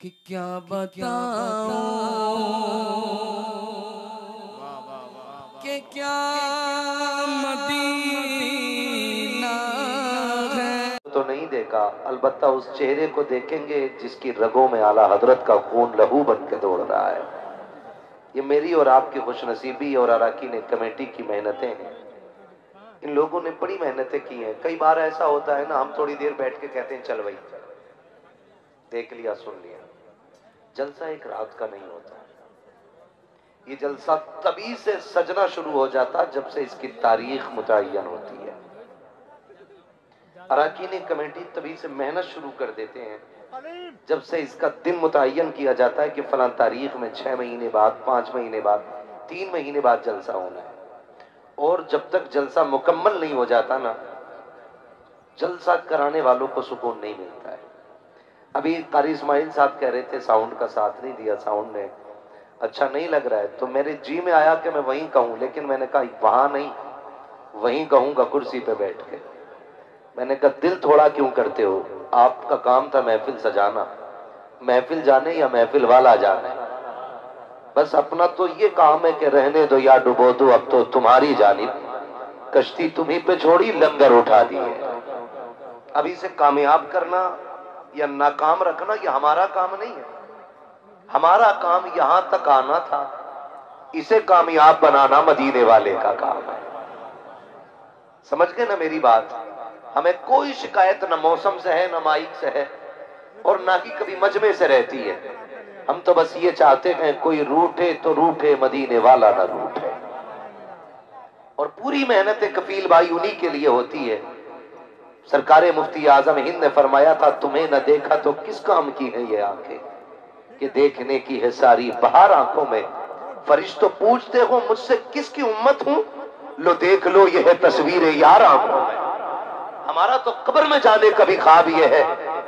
कि क्या बताऊँ? कि क्या मदीना तो नहीं देखा अलबत्ता उस चेहरे को देखेंगे जिसकी रगों में आला हज़रत का खून लहू बन के दौड़ रहा है। ये मेरी और आपकी खुशनसीबी और अराकीन कमेटी की मेहनतें हैं। इन लोगों ने बड़ी मेहनतें की हैं। कई बार ऐसा होता है ना हम थोड़ी देर बैठ के कहते हैं चल भाई। देख लिया, सुन लिया। जलसा एक रात का नहीं होता। ये जलसा तभी से सजना शुरू हो जाता जब से इसकी तारीख मुतयन होती है। अराकीन कमेटी तभी से मेहनत शुरू कर देते हैं जब से इसका दिन मुतयन किया जाता है कि फला तारीख में छह महीने बाद, पाँच महीने बाद, तीन महीने बाद जलसा होना है। और जब तक जलसा मुकम्मल नहीं हो जाता ना, जलसा कराने वालों को सुकून नहीं मिलता है। अभी कारी इस्माइल साहब कह रहे थे, साउंड का साथ नहीं दिया, साउंड ने अच्छा नहीं लग रहा है। तो मेरे जी में आया कि मैं वहीं कहूँ, लेकिन मैंने कहा, वहाँ नहीं, वहीं कहूँगा कुर्सी पे बैठ के। मैंने कहा, दिल थोड़ा क्यों करते हो? आपका काम था महफिल सजाना। महफिल जाने या महफिल वाला जाने? बस अपना तो ये काम है कि रहने दो या डुबो दो, अब तो तुम्हारी जानी। कश्ती तुम्ही पे छोड़ी, लंगर उठा दिए। अभी से कामयाब करना या नाकाम रखना ये हमारा काम नहीं है। हमारा काम यहाँ तक आना था। इसे कामयाब बनाना मदीने वाले का काम है। समझ गए ना मेरी बात? हमें कोई शिकायत ना मौसम से है, ना माइक से है, और ना ही कभी मजमे से रहती है। हम तो बस ये चाहते हैं, कोई रूठे तो रूठे, मदीने वाला ना रूठे। और पूरी मेहनत कफील भाई उन्हीं के लिए होती है। सरकार मुफ्ती आज़म हिंद ने फरमाया था, तुम्हें न देखा तो किस काम की है ये आँखें? कि देखने की है सारी बाहर आँखों में। फरिश तो पूछते हो, मुझसे किसकी उम्मत हूँ? लो, देख लो यह तस्वीरें यार आँखों में। हमारा तो कब्र में जाने का भी ख्वाब यह है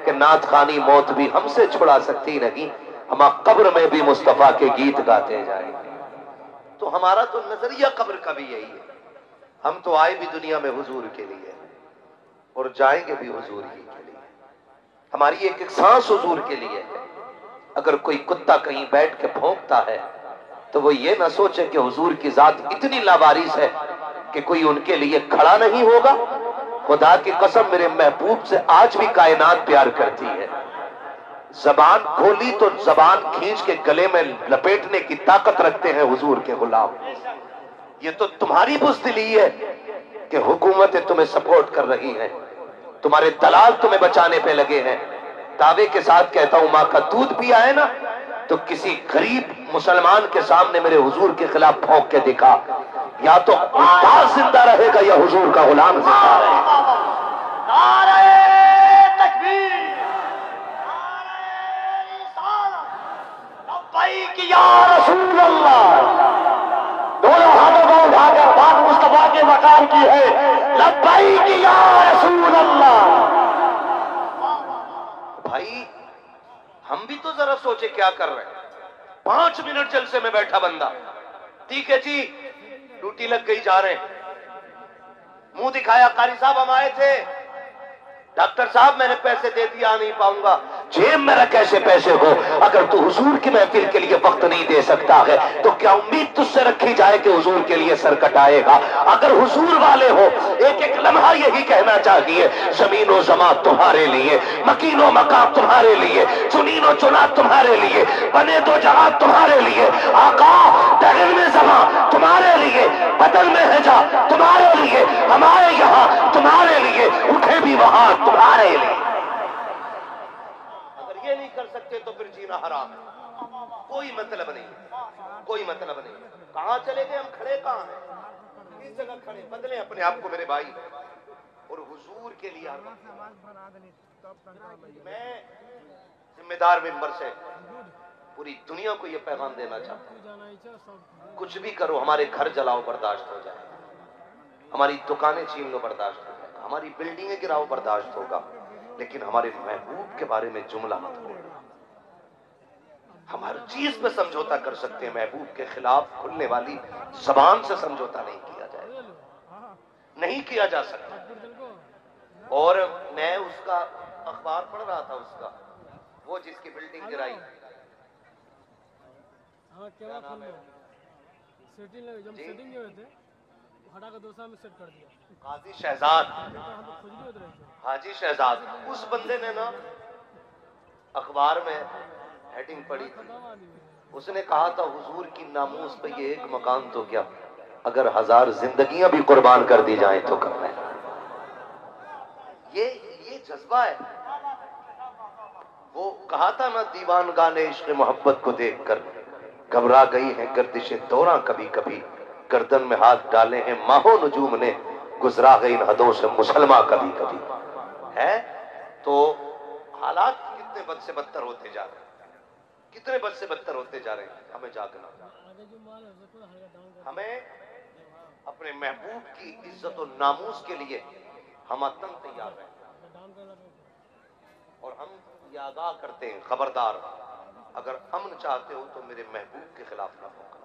कि नात खानी मौत भी हमसे छुड़ा सकती नहीं, हम कब्र में भी मुस्तफ़ा के गीत गाते जाएँगे। तो हमारा तो नज़रिया कब्र का भी यही है। हम तो आए भी दुनिया में हुजूर के लिए। और जाएँगे भी हुजूर ही के लिए। हमारी एक एक सांस हुजूर के लिए है। अगर कोई कुत्ता कहीं बैठ के भोंकता है तो वो ये ना सोचे कि हुजूर की जात इतनी लावारिस है कि कोई उनके लिए खड़ा नहीं होगा। खुदा की कसम, मेरे महबूब से आज भी कायनात प्यार करती है। जबान खोली तो जबान खींच के गले में लपेटने की ताकत रखते हैं हुजूर के गुलाम। ये तो तुम्हारी बुजदिली है कि हुकूमतें तुम्हें सपोर्ट कर रही हैं। तुम्हारे दलाल तुम्हें बचाने पे लगे हैं। दावे के साथ कहता हूँ, माँ का दूध पिया है ना? तो किसी गरीब मुसलमान के सामने मेरे हुजूर के खिलाफ भोंक के दिखा। या तो उस्ताद ज़िंदा रहेगा या हुजूर का गुलाम ज़िंदा रहेगा। दोनों हाथों को उठाकर बात मुस्तफ़ा के मकान की है। लब्बाई की अल्लाह भाई, हम भी तो जरा सोचे क्या कर रहे हैं। पाँच मिनट जलसे में बैठा बंदा। ठीक है जी, ड्यूटी लग गई जा रहे हैं। मुँह दिखाया कारी साहब हम आए थे। डॉक्टर साहब, मैंने पैसे दे दिया नहीं पाऊँगा। जेब मेरा कैसे पैसे हो? अगर तू हुजूर की महफिल के लिए वक्त नहीं दे सकता है तो क्या उम्मीद तुझसे रखी जाए कि हुजूर के लिए सर कटाएगा? अगर हुजूर वाले हो एक एक लम्हा यही कहना चाहिए, जमीनो जमा तुम्हारे लिए, मकीनो मकाम तुम्हारे लिए, चुनीनो चुना तुम्हारे लिए, बने दो जहाँ तुम्हारे लिए, आका दगन में जमा तुम्हारे लिए बदल में है जा तुम्हारे लिए, हमारे यहाँ तुम्हारे लिए, उठे भी वहाँ तुम्हारे लिए। अगर ये नहीं कर सकते तो फिर जीना हराम है। कोई मतलब नहीं कोई मतलब नहीं कहाँ चले गए हम? खड़े कहाँ हैं? किस जगह खड़े? बदले अपने आप को मेरे भाई। और हुजूर के लिए मैं जिम्मेदार मेंबर से पूरी दुनिया को यह पैगाम देना चाहता हूँ। कुछ भी करो, हमारे घर जलाओ, बर्दाश्त हो जाए। हमारी दुकानें छीन लो, बर्दाश्त हो हमारी बिल्डिंगें गिराओ बर्दाश्त होगा लेकिन हमारे महबूब के बारे में जुमला मत बोलना। हम हर चीज़ पे समझौता कर सकते हैं महबूब के खिलाफ खुलने वाली जबान से समझौता नहीं किया जाएगा नहीं किया जा सकता। और मैं उसका अखबार पढ़ रहा था उसका वो जिसकी बिल्डिंग गिराई। हाँ क्या खोल लो सेटिंग। सेटिंग हुए थे? हटा कर दूसरा में सेट कर दिया। काजी शहजाद। तो हाजी शहजाद उस बंदे ने ना अखबार में हेडिंग पड़ी थी। उसने कहा था हुजूर की नामूस पे ये एक मकान तो क्या? अगर हज़ार जिंदगियाँ भी कुर्बान कर दी जाएँ तो कम है? ये ये जज्बा है। वो कहा था ना दीवान गाने इश्क मोहब्बत को देखकर घबरा गई है गर्दिशे दौरा कभी कभी गर्दन में हाथ डाले हैं, माहो नजूम ने गुजरा गई इन हदों से मुसलमान कभी कभी। है? तो हालात कितने बद से बदतर होते जा रहे हैं? कितने बद से बदतर होते जा रहे हैं? हमें जागना हमें अपने महबूब की इज़्ज़त और नामूस के लिए हम अतन तैयार रहें और हम ये करते हैं, खबरदार। अगर अमन चाहते हो तो मेरे महबूब के खिलाफ ना भौंकना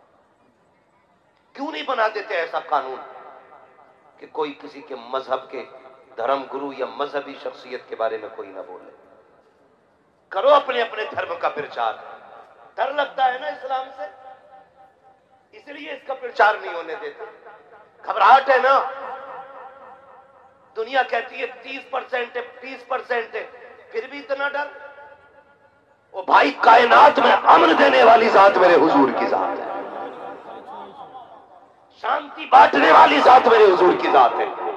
क्यों नहीं बना देते ऐसा कानून कि कोई किसी के मज़हब के धर्म गुरु या मजहबी शख्सियत के बारे में कोई ना बोले? करो अपने अपने धर्म का प्रचार। डर लगता है ना इस्लाम से? इसलिए इसका प्रचार नहीं होने देते। घबराहट है ना? दुनिया कहती है तीस परसेंट है, तीस परसेंट है। फिर भी इतना डर? वो भाई कायनात में अमन देने वाली जात मेरे हुजूर की जात है। शांति बांटने वाली जात मेरे हजूर की जात है।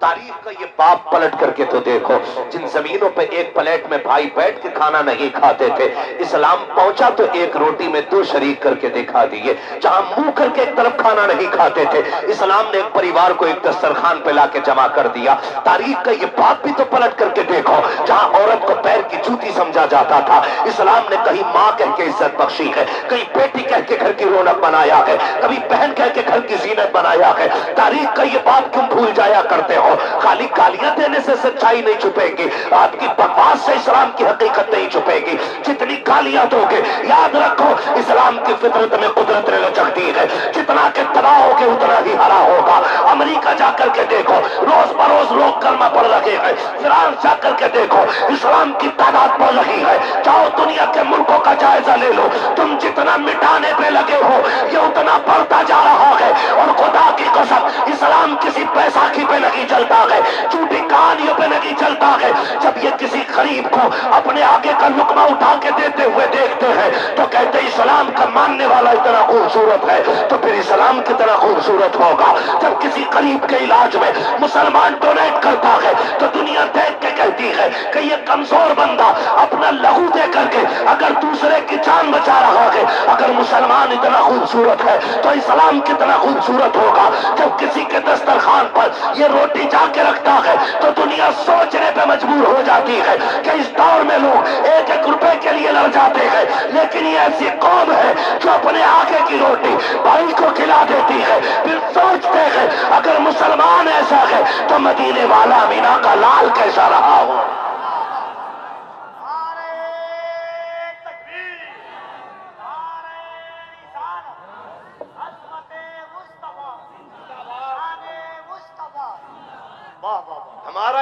तारीख का ये बाप पलट करके तो देखो, जिन जमीनों पे एक प्लेट में भाई बैठ के खाना नहीं खाते थे, इस्लाम पहुँचा तो एक रोटी में दो शरीक करके दिखा दिए, जहाँ मुँह करके एक तरफ़ खाना नहीं खाते थे, इस्लाम ने एक परिवार को एक दस्तरखान पे लाके जमा कर दिया। तारीख का ये बाप भी तो पलट करके देखो, जहाँ औरत को पैर की जूती समझा जाता था। इस्लाम ने कहीं माँ कह के इज़्ज़त बख्शी है, कहीं बेटी कह के घर की रौनक बनाया है, कभी बहन कह के घर की जीनत बनाया है। तारीख का ये बाप क्यों भूल जाया करते हो? खाली गालियाँ देने से सच्चाई नहीं छुपेगी। आपकी बकवास से इस्लाम की हकीकत नहीं छुपेगी। जितनी गालियाँ दोगे, याद रखो, इस्लाम की फितरत में कुदरत ने लचक दी है। जितना के दबाओगे उतना ही हरा होगा। अमेरिका जाकर के देखो रोज बरोज लोग कलमा पढ़ रहे हैं। फ्रांस जाकर के देखो, इस्लाम की तादाद बढ़ रही है। जाओ दुनिया के मुल्कों का जायजा ले लो। तुम जितना मिटाने पे लगे हो, ये उतना बढ़ता जा रहा है। और खुदा की कसम, इस्लाम किसी बैसाखी पे नहीं चलता है, झूठी कहानियों पे नहीं चलता है। जब ये किसी गरीब को अपने आगे का लुकमा उठा के देते हुए देखते हैं तो कहते इस्लाम का मानने वाला इतना खूबसूरत है तो फिर इस्लाम कितना खूबसूरत होगा? जब किसी गरीब के इलाज में मुसलमान डोनेट करता है तो दुनिया देख के कहती है कि ये कमज़ोर बंदा अपना लहू दे करके अगर दूसरे की जान बचा रहा है, अगर मुसलमान इतना खूबसूरत है तो इस्लाम कितना खूबसूरत होगा? जब किसी के दस्तरखान पर ये रोटी जाके रखता है तो दुनिया सोचने पे मजबूर हो जाती है कि इस दौर में लोग एक एक रुपए के लिए लड़ जाते हैं। लेकिन ये ऐसी कौम है जो अपने आगे की रोटी भाई को खिला देती है। फिर सोचते हैं, अगर मुसलमान ऐसा है तो मदीने वाला मीना का लाल कैसा रहा हो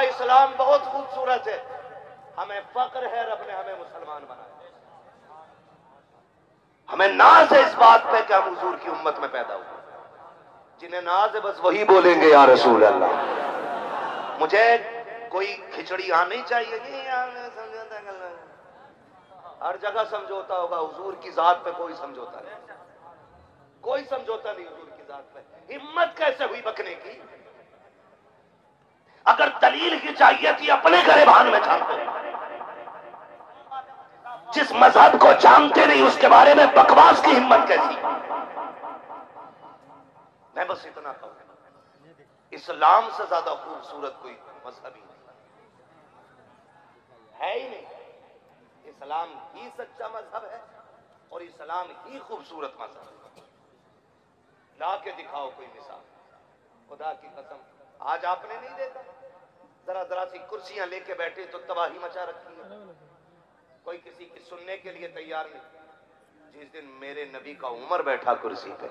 इस्लाम बहुत खूबसूरत है। हमें फक्र है रब ने हमें मुसलमान बनाया। हमें नाज है इस बात पे कि हम हुजूर की उम्मत में पैदा हुए। जिन्हें नाज है, बस वही बोलेंगे, या रसूल अल्लाह। मुझे कोई खिचड़ी नहीं चाहिए। हर जगह समझौता होगा, हुजूर की जात पे कोई समझौता नहीं। कोई समझौता नहीं हुजूर की जात पे। हिम्मत कैसे हुई बकने की? अगर दलील की चाहिए थी, अपने गरेबान में जानते जिस मज़हब को जानते नहीं, उसके बारे में बकवास की हिम्मत कैसी? मैं बस इतना कहूँ, इस्लाम से ज़्यादा खूबसूरत कोई मज़हब ही नहीं। है ही नहीं। इस्लाम ही सच्चा मज़हब है और इस्लाम ही खूबसूरत मज़हब है। ला के दिखाओ कोई मिसाल। खुदा की कसम आज आपने नहीं देखा। जरा जरा सी कुर्सियाँ लेके बैठे तो तबाही मचा रखी है। कोई किसी की सुनने के लिए तैयार नहीं। जिस दिन मेरे नबी का उमर बैठा कुर्सी पे,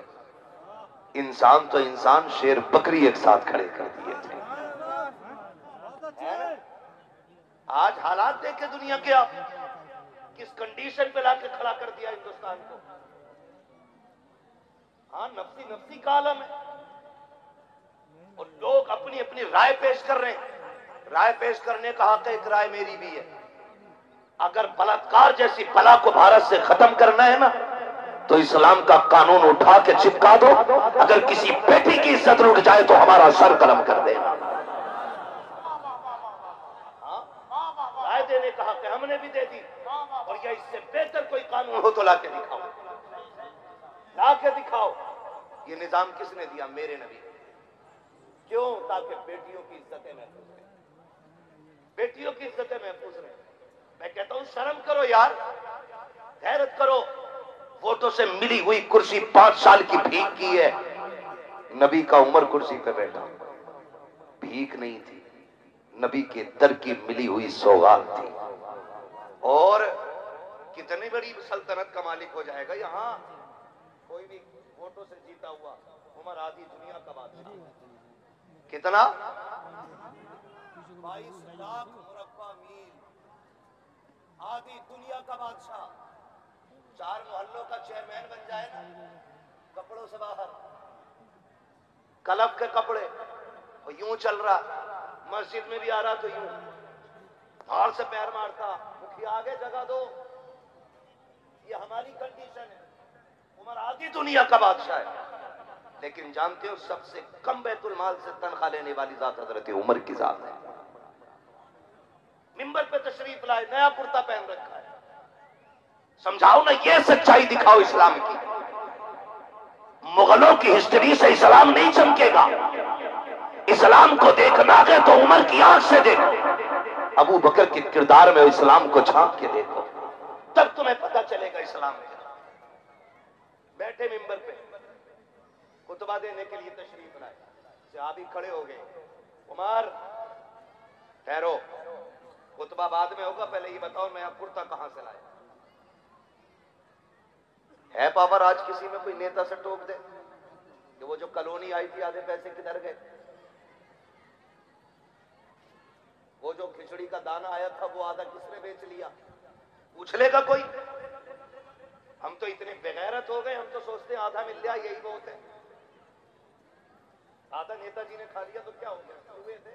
इंसान तो इंसान शेर बकरी एक साथ खड़े कर दिए थे। आज हालात देखे दुनिया के आप। किस कंडीशन पे लाके खड़ा कर दिया हिंदुस्तान को? हाँ नफसी नफसी का आलम है। और लोग अपनी अपनी राय पेश कर रहे हैं। राय पेश करने का हक एक राय मेरी भी है। अगर बलात्कार जैसी बला को भारत से खत्म करना है ना तो इस्लाम का कानून उठा के चिपका दो। अगर किसी बेटी की इज़्ज़त लुट जाए तो हमारा सर कलम कर देना। हाँ? देने का हमने भी दे दी। और या इससे बेहतर कोई कानून हो तो लाके दिखाओ। लाके दिखाओ। ये निज़ाम किसने दिया? मेरे नबी। क्यों ताकि बेटियों की इज्जतें महफूज रहे बेटियों की इज्जतें महफूज रहे। मैं कहता हूँ, शर्म करो यार, गैरत करो। वोटों से मिली हुई कुर्सी पाँच साल की भीख की है। नबी का उम्र कुर्सी पे बैठा भीख नहीं थी। नबी के दर की मिली हुई सौगात थी। और कितनी बड़ी सल्तनत का मालिक हो जाएगा यहाँ? कोई भी वोटों से जीता हुआ, उमर आधी दुनिया का बादशाह। कितना? बाईस लाख मुरब्बा मील आधी दुनिया का बादशाह। चार मोहल्लों का चेयरमैन बन जाए ना, कपड़ों से बाहर। कलब के कपड़े, और यूँ चल रहा। मस्जिद में भी आ रहा तो यूँ। धार से पैर मारता। मुखिया आगे जगह दो। ये हमारी कंडीशन है। उमर आधी दुनिया का बादशाह है। लेकिन जानते हो, सबसे कम बैतुल माल से तनख्वाह लेने वाली जात हज़रत उमर की जात है। मिंबर पे तशरीफ़ लाए, नया कुर्ता पहन रखा है। समझाओ ना, ये सच्चाई दिखाओ इस्लाम की। मुगलों की हिस्ट्री से इस्लाम नहीं चमकेगा। इस्लाम को देखना है तो उमर की आँख से देखो। अबू बकर के किरदार में इस्लाम को झाँक के देखो। तब तुम्हें पता चलेगा इस्लाम बैठे मिंबर पे। कुतबा देने के लिए तशरीफ़ लाए। सहाबी खड़े हो गए। उमर, ठहरो। कुतबा बाद में होगा, पहले ये बताओ मैं कुर्ता कहाँ से लाया? है पावर आज किसी में कोई नेता से टोक दे कि वो जो कॉलोनी आई थी, आधे पैसे किधर गए? वो जो खिचड़ी का दाना आया था, वो आधा किसने बेच लिया? पूछ लेगा कोई। हम तो इतने बेगैरत हो गए, हम तो सोचते हैं आधा मिल जाए यही बहुत है। आधा नेताजी ने खा लिया तो क्या हो गया? हुए थे?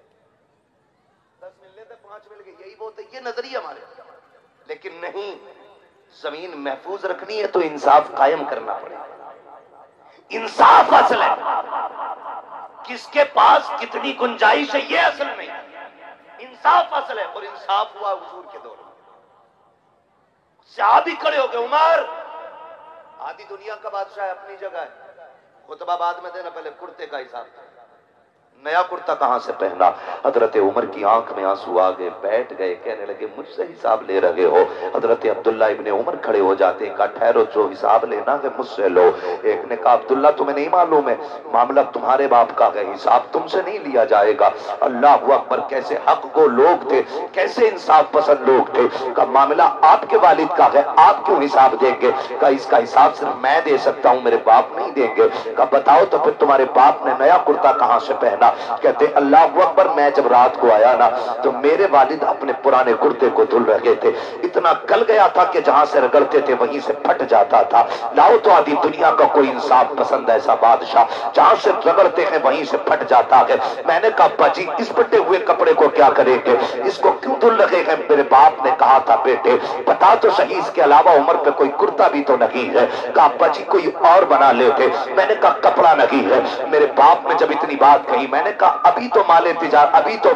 दस मिलने थे, पाँच मिल गए। यही बहुत है, ये नज़रिया हमारे। लेकिन नहीं, ज़मीन महफूज रखनी है तो इंसाफ कायम करना पड़ेगा। इंसाफ असल है। किसके पास कितनी गुंजाइश है, ये असल नहीं। इंसाफ असल है, और इंसाफ हुआ हुजूर के दौर में। भी खड़े हो गए, उमर! आधी दुनिया का बादशाह अपनी जगह है। खुतबा बाद में देना पहले कुर्ते का हिसाब नया कुर्ता कहाँ से पहना? हज़रत उमर की आँख में आँसू आ गए, बैठ गए, कहने लगे, मुझसे हिसाब ले रहे हो। हज़रत अब्दुल्ला इब्ने उमर खड़े हो जाते कहा ठहरो, जो हिसाब लेना है मुझसे लो। एक ने कहा, अब्दुल्ला, तुम्हें नहीं मालूम है, मामला तुम्हारे बाप का है, हिसाब तुमसे नहीं लिया जाएगा। अल्लाह अकबर कैसे हक को लोग थे, कैसे इंसाफ पसंद लोग थे, का मामला आपके वालिद का है, आप क्यों हिसाब देंगे? का इसका हिसाब सिर्फ़ मैं दे सकता हूँ, मेरे बाप नहीं देंगे। का बताओ तो फिर तुम्हारे बाप ने नया कुर्ता कहाँ से पहना? कहते, अल्लाह अकबर, मैं जब रात को आया ना तो मेरे वालिद अपने पुराने कुर्ते को धुल रहे थे। इतना कल गया था कि जहाँ से रगड़ते थे, वहीं से फट जाता था। लाओ तो आदि, दुनिया का कोई इंसाफ पसंद ऐसा बादशाह। जहाँ से रगड़ते हैं, वहीं से फट जाता है। मैंने कहा अब्बा जी इस फटे हुए कपड़े को क्या करेंगे? इसको क्यों धुल रहे हैं? मेरे बाप ने कहा था, बेटे बता तो सही, इसके अलावा उम्र पे कोई कुर्ता भी तो नहीं है। कहा अब्बा जी कोई और बना लेते। मैंने कहा, कपड़ा नहीं है। मेरे बाप ने जब इतनी बात कही मैंने कहा अभी तो माले तिजार अभी तो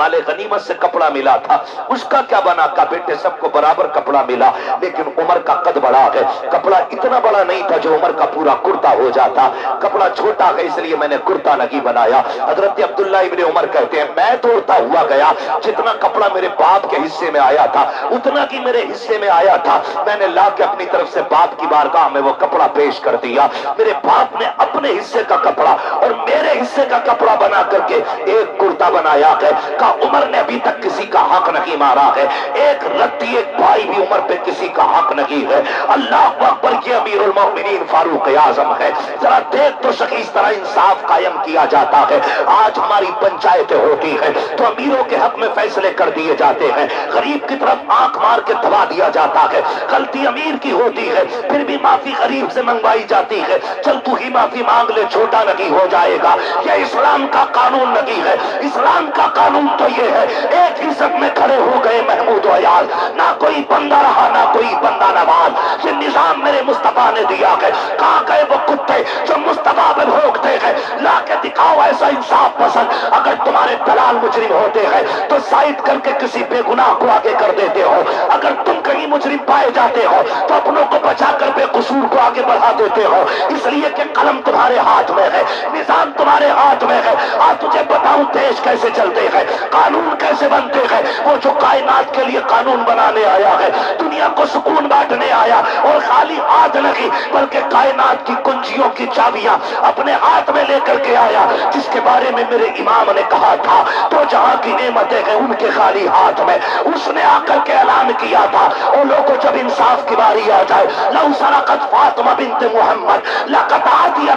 माले गनीमत से कपड़ा मिला था। उसका क्या बना? का बेटे सबको बराबर कपड़ा मिला। लेकिन उमर का कद बड़ा है कपड़ा इतना बड़ा नहीं था जो उमर का पूरा कुर्ता हो जाता। कपड़ा छोटा है इसलिए मैंने कुर्ता नहीं बनाया। हज़रत अब्दुल्ला इब्ने उमर कहते हैं, मैं दौड़ता हुआ गया। जितना कपड़ा मेरे बाप के हिस्से में आया था, उतना की मेरे हिस्से में आया था। मैंने ला के अपनी तरफ़ से बाप की बारगाह में वो कपड़ा पेश कर दिया। मेरे बाप ने अपने हिस्से का कपड़ा और मेरे हिस्से का कपड़ा बना करके एक कुर्ता बनाया है। का उमर ने अभी तक किसी का हक नहीं मारा है। एक रत्ती एक भाई भी उमर पे किसी का हक नहीं है। अल्लाह अकबर के अमीर मोमिनीन फारूक आज़म है। जरा देख तो सही इस तरह इंसाफ कायम किया जाता है। आज हमारी पंचायतें होती है तो अमीरों के हक में फैसले कर दिए जाते हैं। गरीब की तरफ़ आँख मार के दबा दिया जाता है। गलती अमीर की होती है, फिर भी माफ़ी गरीब से मंगवाई जाती है। चल तू ही माफ़ी मांग ले, छोटा नहीं हो जाएगा। यह इस्लाम का कानून नहीं है। इस्लाम का कानून तो ये है, एक ही सब में खड़े हो गए महमूद अयाज। ना कोई बंदा रहा, ना कोई बंदा नवाज़। ये निज़ाम मेरे मुस्तफ़ा ने दिया है। कहा गए वो कुत्ते जो मुस्तफ़ा में भोगते हैं? ला के दिखाओ ऐसा इंसाफ पसंद। अगर तुम्हारे दलाल मुजरिम होते हैं तो साइड करके किसी बेगुनाह को आगे कर देते हो। अगर तुम कहीं मुजरिम पाए जाते हो तो अपनों को बचा कर बेकसूर को आगे बढ़ा देते हो। इसलिए कि कलम तुम्हारे हाथ में है, निज़ाम तुम्हारे हाथ में है। आज तुझे बताऊँ देश कैसे चलते हैं। कानून कैसे बनते हैं? वो जो कायनात के लिए कानून बनाने आया है, दुनिया को सुकून बांटने आया और खाली हाथ नहीं, बल्कि कायनात की कुंजियों की चाबियाँ अपने हाथ में लेकर के आया, जिसके बारे में मेरे इमाम ने कहा था तो जहाँ की नेमतें हैं, उनके खाली हाथ में। उसने आकर के ऐलान किया था और लोगों, जब इंसाफ की बारी आ जाए लऊ सरकत फातिमा बिनते मोहम्मद, लकता दिया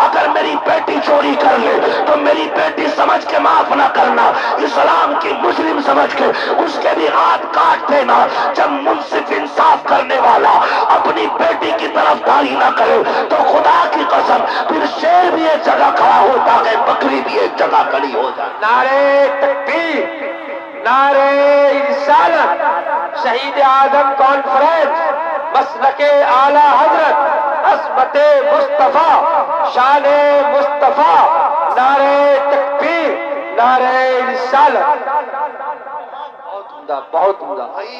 अगर मेरी बेटी चोरी कर ले तो मेरी बेटी समझ के माफ़ ना करना इस्लाम की मुस्लिम समझ के उसके भी हाथ काट देना, जब मुंसिफ इंसाफ करने वाला अपनी बेटी की तरफ़ तरफदारी ना करे तो खुदा की कसम, फिर शेर भी एक जगह खड़ा होता है बकरी भी एक जगह खड़ी हो जाए। नारे तकबीर, नारे रिसालत, शहीद आदम कॉन्फ्रेंस, मसलके आला हज़रत मुस्तफ़ा, शान मुस्तफ़ा, नारे तकबीर। नारे रिसालत बहुत उमदा बहुत उमदा। भाई,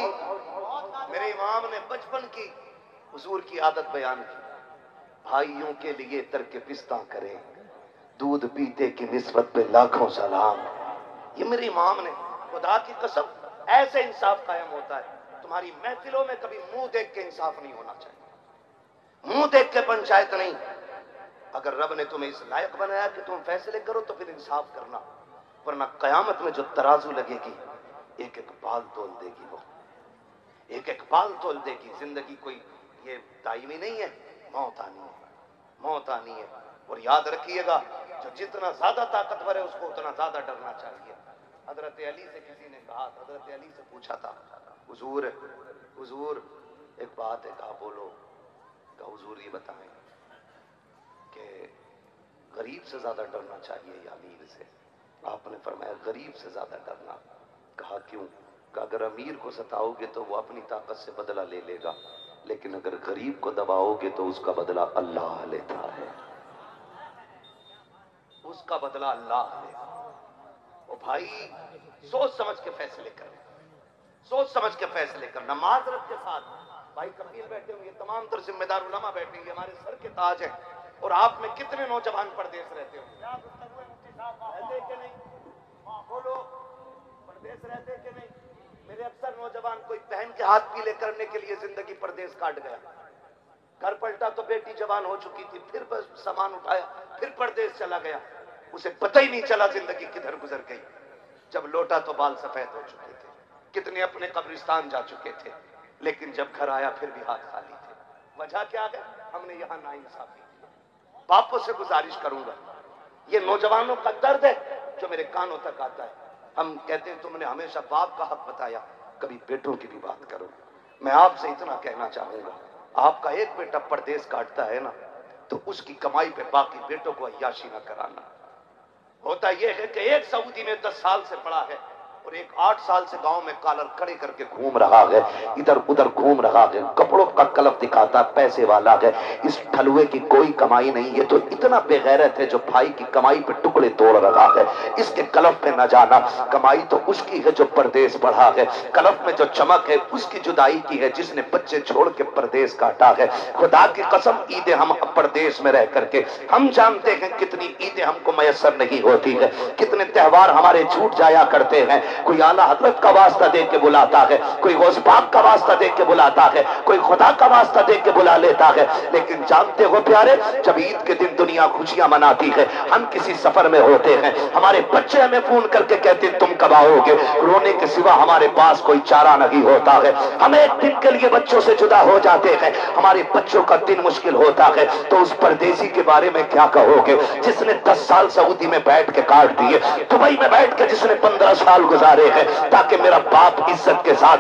मेरे इमाम ने बचपन की हुजूर की आदत बयान की। भाइयों के लिए तर्क पिस्ता करें, दूध पीते की निस्बत पे लाखों सलाम। ये मेरे इमाम ने, खुदा की कसम, ऐसे इंसाफ कायम होता है। तुम्हारी महफिलों में कभी मुँह देख के इंसाफ नहीं होना चाहिए। मुँह देख के पंचायत नहीं। अगर रब ने तुम्हें इस लायक बनाया कि तुम फैसले करो तो फिर इंसाफ करना। वरना कयामत में जो तराजू लगेगी एक एक बाल तोल देगी वो। एक एक बाल तोल देगी। ज़िंदगी कोई ये दायमी नहीं है, मौत आनी है। मौत आनी है। और याद रखिएगा, जो जितना ज़्यादा ताकतवर है, उसको उतना ज़्यादा डरना चाहिए। हज़रत अली से किसी ने कहा हज़रत अली से पूछा था, हुजूर हुजूर, एक बात है कहा बोलो कहा हुजूर ये बताएँ कि गरीब से ज़्यादा डरना चाहिए या अमीर से? आपने फरमाया, गरीब से ज़्यादा डरना। कहा, क्यों? कहा, अगर अमीर को सताओगे तो वो अपनी ताकत से बदला ले लेगा। लेकिन अगर गरीब को दबाओगे तो उसका बदला अल्लाह लेता है। उसका बदला अल्लाह लेगा। भाई, सोच समझ के फैसले कर। सोच समझ के फैसले करना माजरत के साथ। भाई कबीर बैठे होंगे, तमाम तर जिम्मेदार उलमा बैठे होंगे, हमारे सर के ताज है। और आप में कितने नौजवान परदेश रहते हो रहते कि नहीं? बोलो परदेश रहते कि नहीं? मेरे अक्सर नौजवान कोई बहन के हाथ पीले करने के लिए ज़िंदगी परदेश काट गया। घर पलटा तो बेटी जवान हो चुकी थी, फिर बस सामान उठाया, फिर परदेश चला गया। उसे पता ही नहीं चला ज़िंदगी किधर गुजर गई। जब लौटा तो बाल सफ़ेद हो चुके थे। कितने अपने कब्रिस्तान जा चुके थे। लेकिन जब घर आया, फिर भी हाथ खाली थे। वजह क्या है? हमने यहाँ ना इंसाफी की। बापों से गुजारिश करूँगा। ये नौजवानों का दर्द है जो मेरे कानों तक आता है। हम कहते हैं, तुमने हमेशा बाप का हक बताया। कभी बेटों की भी बात करो। मैं आपसे इतना कहना चाहूँगा, आपका एक बेटा परदेश काटता है ना तो उसकी कमाई पे बाकी बेटों को अयाशी ना कराना। होता यह है कि एक सऊदी में दस साल से पड़ा है और एक आठ साल से गाँव में कालर खड़े करके घूम रहा है, इधर उधर घूम रहा है, कपड़ों का कलफ दिखाता, पैसे वाला है, इस ठलुए की कोई कमाई नहीं है तो इतना बेगैरत है जो भाई की कमाई पे टुकड़े तोड़ रहा है, इसके कलफ पे न जाना, कमाई तो उसकी है जो परदेश बढ़ा है, कलफ में जो चमक है, उसकी जुदाई की है, जिसने बच्चे छोड़ के परदेश काटा है, खुदा की कसम, ईदे हम परदेश में रह करके, हम जानते हैं कितनी ईदें हमको मैसर नहीं होती है, कितने त्योहार हमारे छूट जाया करते हैं कोई आला हज़रत का वास्ता दे के बुलाता है कोई गौस पाक का वास्ता दे के बुलाता है कोई खुदा का वास्ता दे के बुला लेता है। लेकिन जानते हो प्यारे जब ईद के दिन दुनिया खुशियाँ मनाती है हम किसी सफ़र में होते हैं हमारे बच्चे हमें फ़ोन करके कहते हैं, तुम कब आओगे? रोने के सिवा हमारे पास कोई चारा नहीं होता है। हम एक दिन के लिए बच्चों से जुदा हो जाते हैं हमारे बच्चों का दिन मुश्किल होता है। तो उस परदेसी के बारे में क्या कहोगे? जिसने दस साल सऊदी में बैठ के काट दिए दुबई में बैठ के जिसने पंद्रह साल गुजारे हैं, ताकि मेरा बाप इज़्ज़त के साथ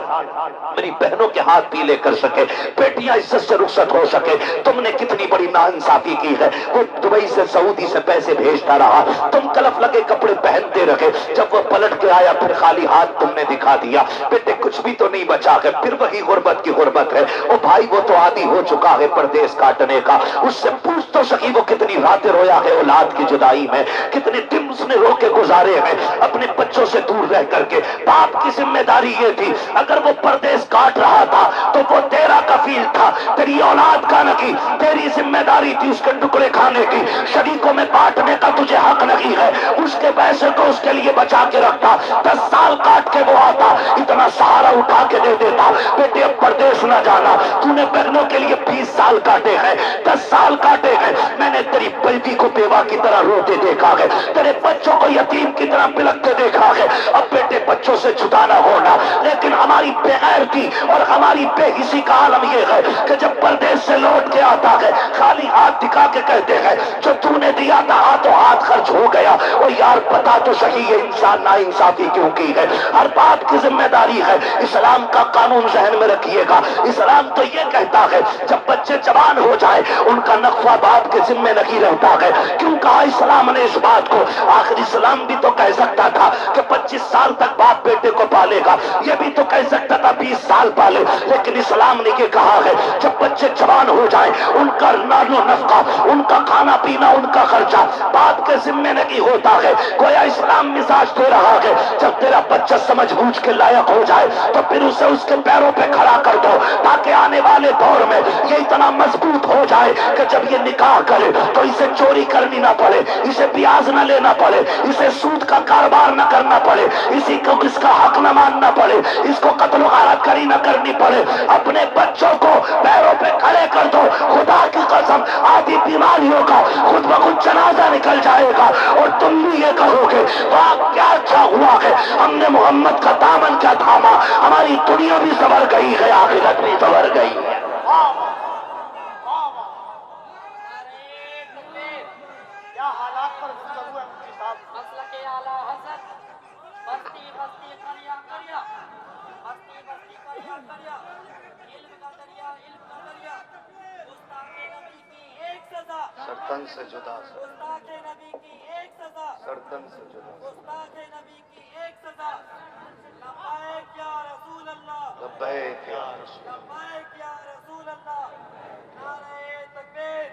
मेरी बहनों के हाथ पीले कर सके, बेटियाँ इज़्ज़त से रुखसत हो सके। तुमने कितनी बड़ी नाइंसाफी की है। वो दुबई से सऊदी से पैसे भेजता रहा। तुम कलफ लगे कपड़े पहनते रहे। जब वो पलट के आया, फिर खाली हाथ तुमने दिखा दिया। बेटे, कुछ भी तो नहीं बचा है। फिर वही गुर्बत की गुर्बत है। ओ भाई, वो तो आदि हो चुका है परदेश काटने का। उससे पूछ तो सकी वो कितनी रातें रोया है औलाद की जुदाई में। कितने दिन उसने रो के गुजारे हैं। अपने बच्चों से दूर रह करके। बाप की ज़िम्मेदारी ये थी, अगर वो परदेश काट रहा था तो वो तेरा कफील था, तेरी औलाद का नहीं तेरी ज़िम्मेदारी थी उसके टुकड़े खाने की। शरीकों में बांटने का तुझे हक नहीं है, उसके पैसे को उसके लिए बचा के रखता। दस साल काट के वो आता, इतना सहारा उठा के दे देता। बेटे, अब परदेश न जाना, तूने बहनों के लिए बीस साल काटे हैं, दस साल काटे हैं। मैंने तेरी बेटी को बेवा की तरह रोते देखा है, तेरे बच्चों को यतीम की तरह बिलकते देखा है। अब बेटे बच्चों से छुटाना होना। लेकिन हमारी बेगैरती और हमारी बेहिसी का आलम यह है कि जब परदेश से लौट के आता है, खाली हाथ दिखा के कहते हैं, जो तूने दिया था हाथों हाथ खर्च हो गया। और यार, पता तो सही ये इंसान ना इंसाफी क्यों की है? हर बात की ज़िम्मेदारी है। इस्लाम का कानून जहन में रखिएगा। इस्लाम तो ये कहता है, जब बच्चे जवान हो जाए, उनका नकफा बाप के जिम्मे नहीं रहता है। क्यों कहा इस्लाम ने इस बात को? आखिर इस्लाम भी तो कह सकता था कि 25 साल तक बाप बेटे को पालेगा। ये भी तो कह सकता था 20 साल पाले। लेकिन इस्लाम ने ये कहा है, जब बच्चे जवान हो जाए, उनका नानो नफका, उनका खाना पीना, उनका खर्चा बाप के जिम्मे नहीं होता है। गोया इस्लाम मिजाज दे रहा है, जब तेरा बच्चा समझ बूझ के लायक हो जाए तो फिर उसे उसके पैरों पे खड़ा कर दो, ताकि आने वाले दौर में ये इतना मज़बूत हो जाए कि जब ये निकाह करे तो इसे चोरी करनी ना पड़े, इसे ब्याज न लेना पड़े, इसे सूद का कारोबार न करना पड़े इसी को इसका हक न मानना पड़े, इसको कत्ल गारत करी न करनी पड़े। अपने बच्चों को पैरों पे खड़े कर दो, खुदा की कसम, आदि बीमारियों का खुद ब खुद जनाजा निकल जाएगा। और तुम भी ये कहोगे वाह क्या अच्छा हुआ है? हमने मोहम्मद का दामन क्या थामा? हमारी दुनिया भी संवर गई है, आखिरत भी संवर गई है क्या हालात पर गुफ्तगू है मुफ्ती साहब मसलके आला हज़रत बस्ती बस्ती करिया करिया बस्ती बस्ती करिया करिया इल्म का दरिया इल्म का दरिया गुस्ताखे नबी की एक सजा सरतन से जुदा सर। गुस्ताखे नबी की एक सजा। सरतन से जुदा गुस्ताखे नबी की एक सजा। लब्बैक या रसूल अल्लाह लब्बैक या रसूल लब्बैक या रसूल अल्लाह नारे तकबीर।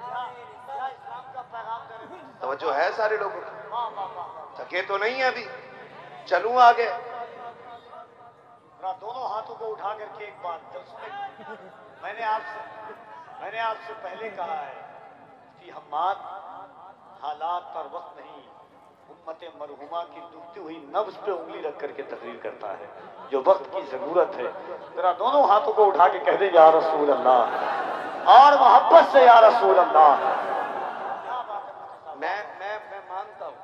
नारे इस्लाम का पैगाम दे तवज्जो है सारे लोगों को? वाह वाह वाह थके तो नहीं है अभी। चलूँ आगे। दोनों हाथों को उठा करके एक बात मैंने आपसे मैंने आपसे पहले कहा है कि हमाद हालात और वक्त नहीं, उम्मत मरहुमा की डूबती हुई नब्ज पे उंगली रख करके तकरीर करता है, जो वक्त की ज़रूरत है। जरा दोनों हाथों को उठा के कह दे, या रसूल अल्लाह और मोहब्बत से या रसूल अल्लाह मैं मैं मैं मानता हूँ,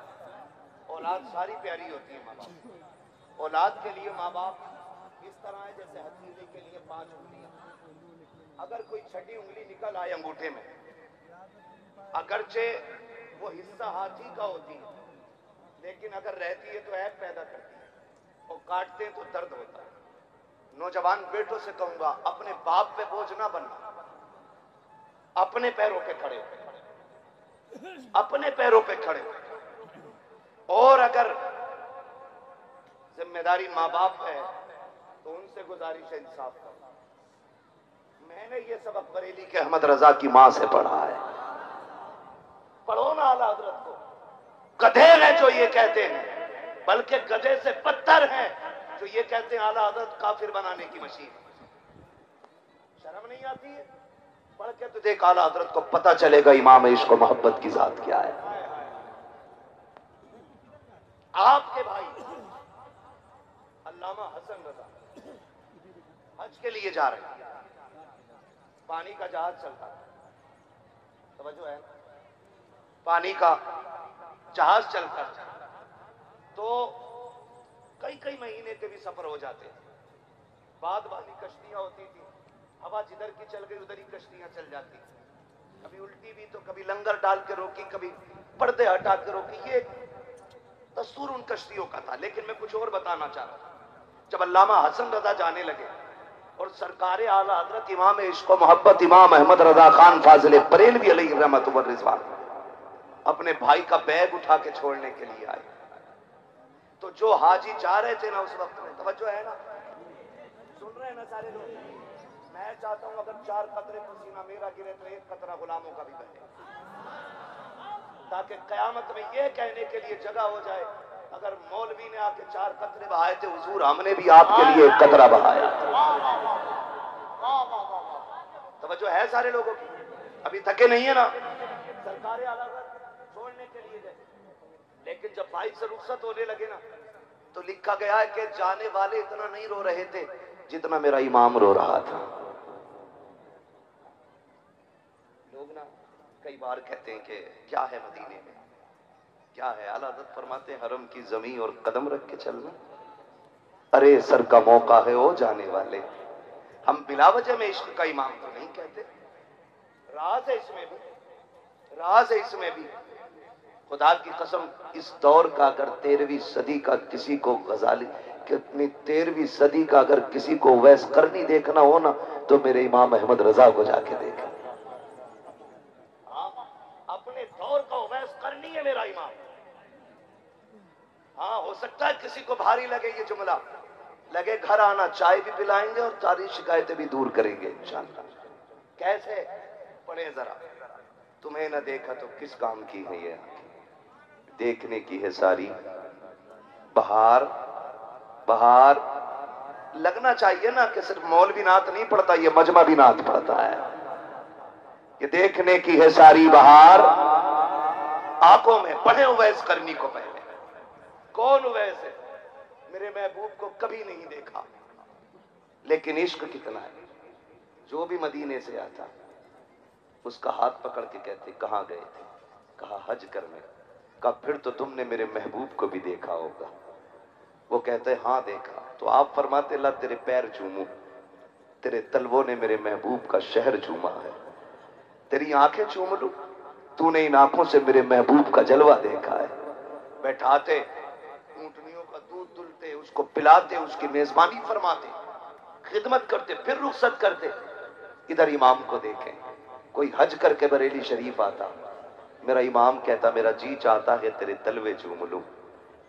औलाद सारी प्यारी होती है माँ बाप औलाद के लिए माँ बाप इस तरह है जैसे हथीले के लिए पाँच उंगलियाँ। अगर कोई छठी उंगली निकल आए अंगूठे में अगरचे वो हिस्सा हाथी का होती है, लेकिन अगर रहती है तो ऐप पैदा करती है। और काटते हैं तो दर्द होता है। नौजवान बेटों से कहूँगा, अपने बाप पे बोझ ना बनना। अपने पैरों पे खड़े अपने पैरों पे खड़े और अगर ज़िम्मेदारी माँ बाप है तो उनसे गुजारिश इंसाफ करो मैंने ये सबक बरेली के अहमद रजा की माँ से पढ़ा है। पढ़ो ना आला हज़रत को। गधे हैं जो ये कहते हैं, बल्कि गधे से पत्थर हैं जो ये कहते हैं आला हज़रत काफिर बनाने की मशीन। शर्म नहीं आती है? पढ़ के तो देख आला हज़रत को पता चलेगा इमाम इश्क मोहब्बत की जात क्या है। आपके भाई, अल्लामा हसन रजा, हज के लिए जा रहे हैं। पानी का जहाज़ चलता था समझो है ना? पानी का जहाज़ चलता तो कई कई महीने के भी सफ़र हो जाते बाद वाली कश्तियाँ होती थी। हवा जिधर की चल गई, उधर ही कश्तियाँ चल जाती कभी उल्टी भी तो कभी लंगर डाल के रोकी, कभी पर्दे हटा के रोकी। ये दस्तूर उन कश्तियों का था। लेकिन मैं कुछ और बताना चाह रहा जब अल्लामा हसन रजा जाने लगे और सरकार आला हज़रत इमाम इश्क मोहब्बत इमाम अहमद रजा खान फाजिल बरेलवी अलैहि रहमत रिजवान अपने भाई का बैग उठा के छोड़ने के लिए आए। तो जो हाजी जा रहे थे ना उस वक्त में, तवज्जो है ना? सुन रहे हैं ना सारे लोग? मैं चाहता हूँ अगर चार कतरे पसीना मेरा गिरे तो एक कतरा गुलामों का भी बहे ताकि कयामत में ये कहने के लिए जगह हो जाए, अगर मौलवी ने आके चार कतरे बहाए थे, हुजूर हमने भी आपके लिए एक कतरा बहाया। तवज्जो है सारे लोगों की? अभी थके नहीं है ना? सरकारें अलग छोड़ने के लिए गए लेकिन जब भाई से रुखसत होने लगे ना तो लिखा गया है कि जाने वाले इतना नहीं रो रहे थे जितना मेरा इमाम रो रहा था। लोग ना कई बार कहते हैं कि क्या है मदीने में? क्या है? अलादत फरमाते हरम की जमी और कदम रख के चलना। अरे, सर का मौका है ओ जाने वाले। हम बिला वजह में इश्क का इमाम तो नहीं कहते। राज है इसमें भी। राज है इसमें भी। खुदा की कसम, इस दौर का अगर तेरहवीं सदी का किसी को गजाली कितनी तेरहवीं सदी का अगर किसी को वैस करनी देखना हो ना तो मेरे इमाम अहमद रजा को जाके देखें। अपने दौर का वैस करनी है मेरा इमाम। हाँ हो सकता है किसी को भारी लगे ये जुमला। लगे घर आना, चाय भी पिलाएँगे और सारी शिकायतें भी दूर करेंगे, इंशाल्लाह। कैसे? पढ़े जरा। तुम्हें ना देखा तो किस काम की है ये? देखने की है सारी। बहार बहार। लगना चाहिए ना कि सिर्फ़ मौलवी नात नहीं पढ़ता, ये मजमा भी नाथ पढ़ता है। ये देखने की है सारी बहार। आँखों में पढ़े उवैस करनी को पहले। कौन उवैस है मेरे महबूब को कभी नहीं देखा। लेकिन इश्क कितना है। जो भी मदीने से आता, उसका हाथ पकड़ के कहते, कहाँ गए थे? कहा हज करने? कहा फिर तो तुमने मेरे महबूब को भी देखा होगा। वो कहते हाँ देखा। तो आप फरमाते ला तेरे पैर चूमू तेरे तलवों ने मेरे महबूब का शहर चूमा है। तेरी आँखें चूम लू। तूने इन आँखों से मेरे महबूब का जलवा देखा है। बैठाते, ऊंटनियों का दूध दुलते, उसको पिलाते, उसकी मेजबानी फरमाते, खिदमत करते, फिर रुखसत करते। इधर इमाम को देखें। कोई हज करके बरेली शरीफ आता। मेरा इमाम कहता, मेरा जी चाहता है तेरे तलवे चूम लूँ,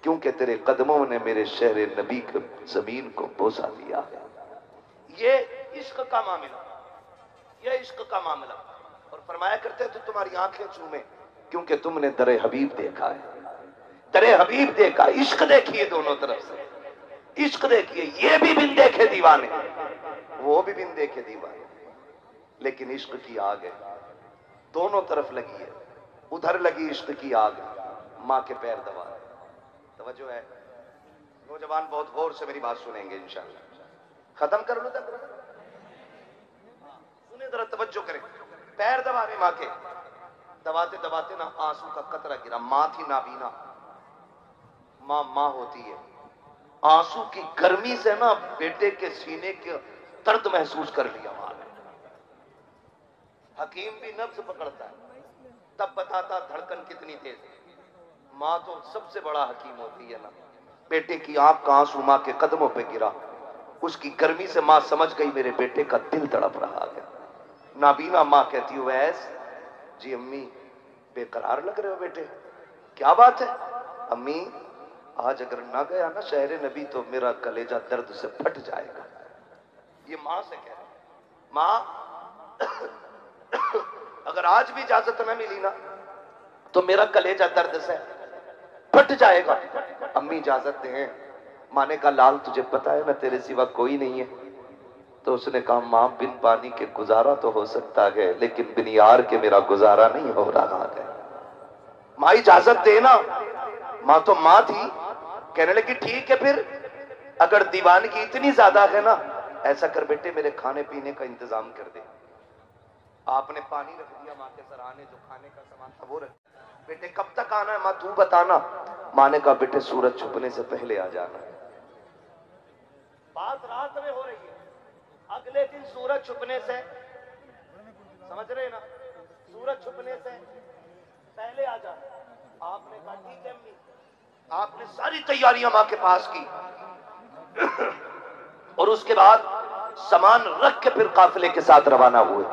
क्योंकि तेरे कदमों ने मेरे शहर नबी के ज़मीन को बोसा दिया है। ये इश्क का मामला, ये इश्क का मामला। और फरमाया करते तो तुम्हारी आँखें चूमे, क्योंकि तुमने दरे हबीब देखा है। दरे हबीब देखा, इश्क देखिए दोनों तरफ़ से। इश्क देखिए ये भी बिन देखे दीवाने। वो भी बिन देखे दीवाने। लेकिन इश्क की आग है, दोनों तरफ़ लगी है। उधर लगी इश्क की आग, माँ के पैर दबा। तवज्जो है। नौजवान बहुत गौर से मेरी बात सुनेंगे, इंशाल्लाह। खत्म कर लो तक सुने जरा तवज्जो करें। पैर दबाने माँ के। दबाते दबाते ना आँसू का कतरा गिरा। माँ थी नाबीना माँ माँ होती है। आँसू की गर्मी से ना बेटे के सीने के दर्द महसूस कर लिया माँ ने। हकीम भी नब्ज पकड़ता है। तब बताता धड़कन कितनी तेज। माँ तो सबसे बड़ा हकीम होती है ना। बेटे की आँख का आँसू माँ के कदमों पे गिरा। उसकी गर्मी से माँ समझ गई मेरे बेटे का दिल तड़प रहा है। नाबीना माँ कहती हो, वैस, जी अम्मी, बेकरार लग रहे हो बेटे। क्या बात है? अम्मी, आज अगर ना गया ना शहर नबी तो मेरा कलेजा दर्द से फट जाएगा। ये माँ से कह रहे माँ अगर आज भी इजाज़त न मिली ना तो मेरा कलेजा दर्द से फट जाएगा। अम्मी इजाज़त दे। माने का लाल तुझे पता है ना तेरे सिवा कोई नहीं है। तो उसने कहा, माँ, बिन पानी के गुजारा तो हो सकता है, लेकिन बिन यार के मेरा गुजारा नहीं हो रहा है। माँ, इजाज़त देना माँ तो माँ थी। कहने लगी, ठीक है फिर, अगर दीवान की इतनी ज़्यादा है ना, ऐसा कर बेटे, मेरे खाने पीने का इंतज़ाम कर दे। आपने पानी रख दिया माँ के सराहने जो खाने का सामान था वो रख। बेटे कब तक आना है माँ? तू बताना। माँ ने कहा बेटे सूरज छुपने से पहले आ जाना बात रात में हो रही है। अगले दिन सूरज छुपने से। समझ रहे ना? सूरज छुपने से पहले आ जा आपने कहा ठीक है अम्मी आपने सारी तैयारियाँ माँ के पास की। और उसके बाद सामान रख के फिर काफिले के साथ रवाना हुए।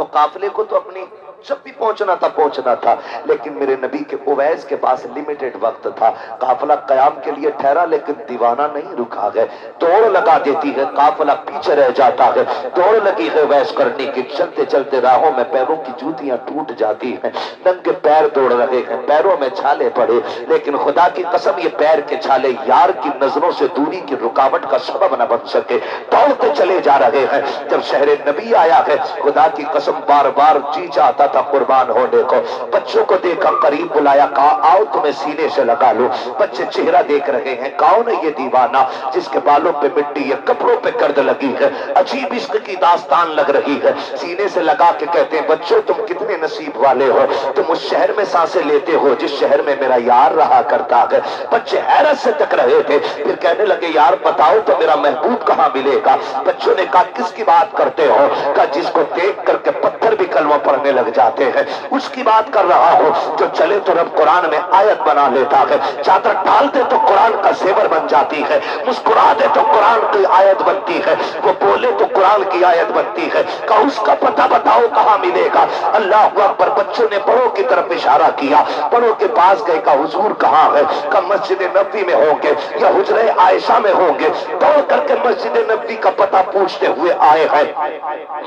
तो काफिले को तो अपनी जब भी पहुँचना था पहुँचना था। लेकिन मेरे नबी के उवैस के पास लिमिटेड वक्त था। काफिला कयाम के लिए ठहरा, लेकिन दीवाना नहीं रुका गए। दौड़ लगा देती है, काफिला पीछे रह जाता है। दौड़ लगी है वैस करने की। चलते चलते राहों में पैरों की जूतियाँ टूट जाती हैं। नंगे पैर दौड़ रहे हैं, पैरों में छाले पड़े। लेकिन खुदा की कसम, ये पैर के छाले यार की नज़रों से दूरी की रुकावट का सबब न बन सके। दौड़ते चले जा रहे हैं। जब शहर नबी आया है, खुदा की कसम बार बार जी चाहता था कुर्बान होने को। बच्चों को देखा, करीब बुलाया, कहा, आओ, तुम्हें सीने से लगा लो। बच्चे चेहरा देख रहे हैं कौन है ये दीवाना? जिसके बालों पे मिट्टी है, कपड़ों पे गर्द लगी है, अजीब इश्क की दास्तान लग रही है। सीने से लगा के कहते हैं, बच्चों, तुम कितने नसीब वाले हो। तुम उस शहर में साँसें लेते हो, जिस शहर में मेरा यार रहा करता है। बच्चे हैरत से तक रहे थे। फिर कहने लगे, यार, बताओ तो मेरा महबूब कहाँ मिलेगा? बच्चों ने कहा, किसकी बात करते हो? कहा, जिसको देख करके पत्थर भी कलमा पढ़ने लग जाते हैं। उसकी बात कर रहा हो, जो चले तो रब कुरान में आयत बना लेता है। चादर डाल दे तो कुरान का सेवर बन जाती है। मुस्कुरा दे तो कुरान की आयत बनती है। वो बोले तो कुरान की आयत बनती है। का उसका पता बताओ कहाँ मिलेगा? अल्लाह अकबर, बच्चों ने बड़ों की तरफ़ इशारा किया। बड़ों के पास गए का हुजूर कहाँ है? का मस्जिद नबी में होंगे या हुजरे आयशा में होंगे? दौड़ करके मस्जिद नबी का पता पूछते हुए आए हैं।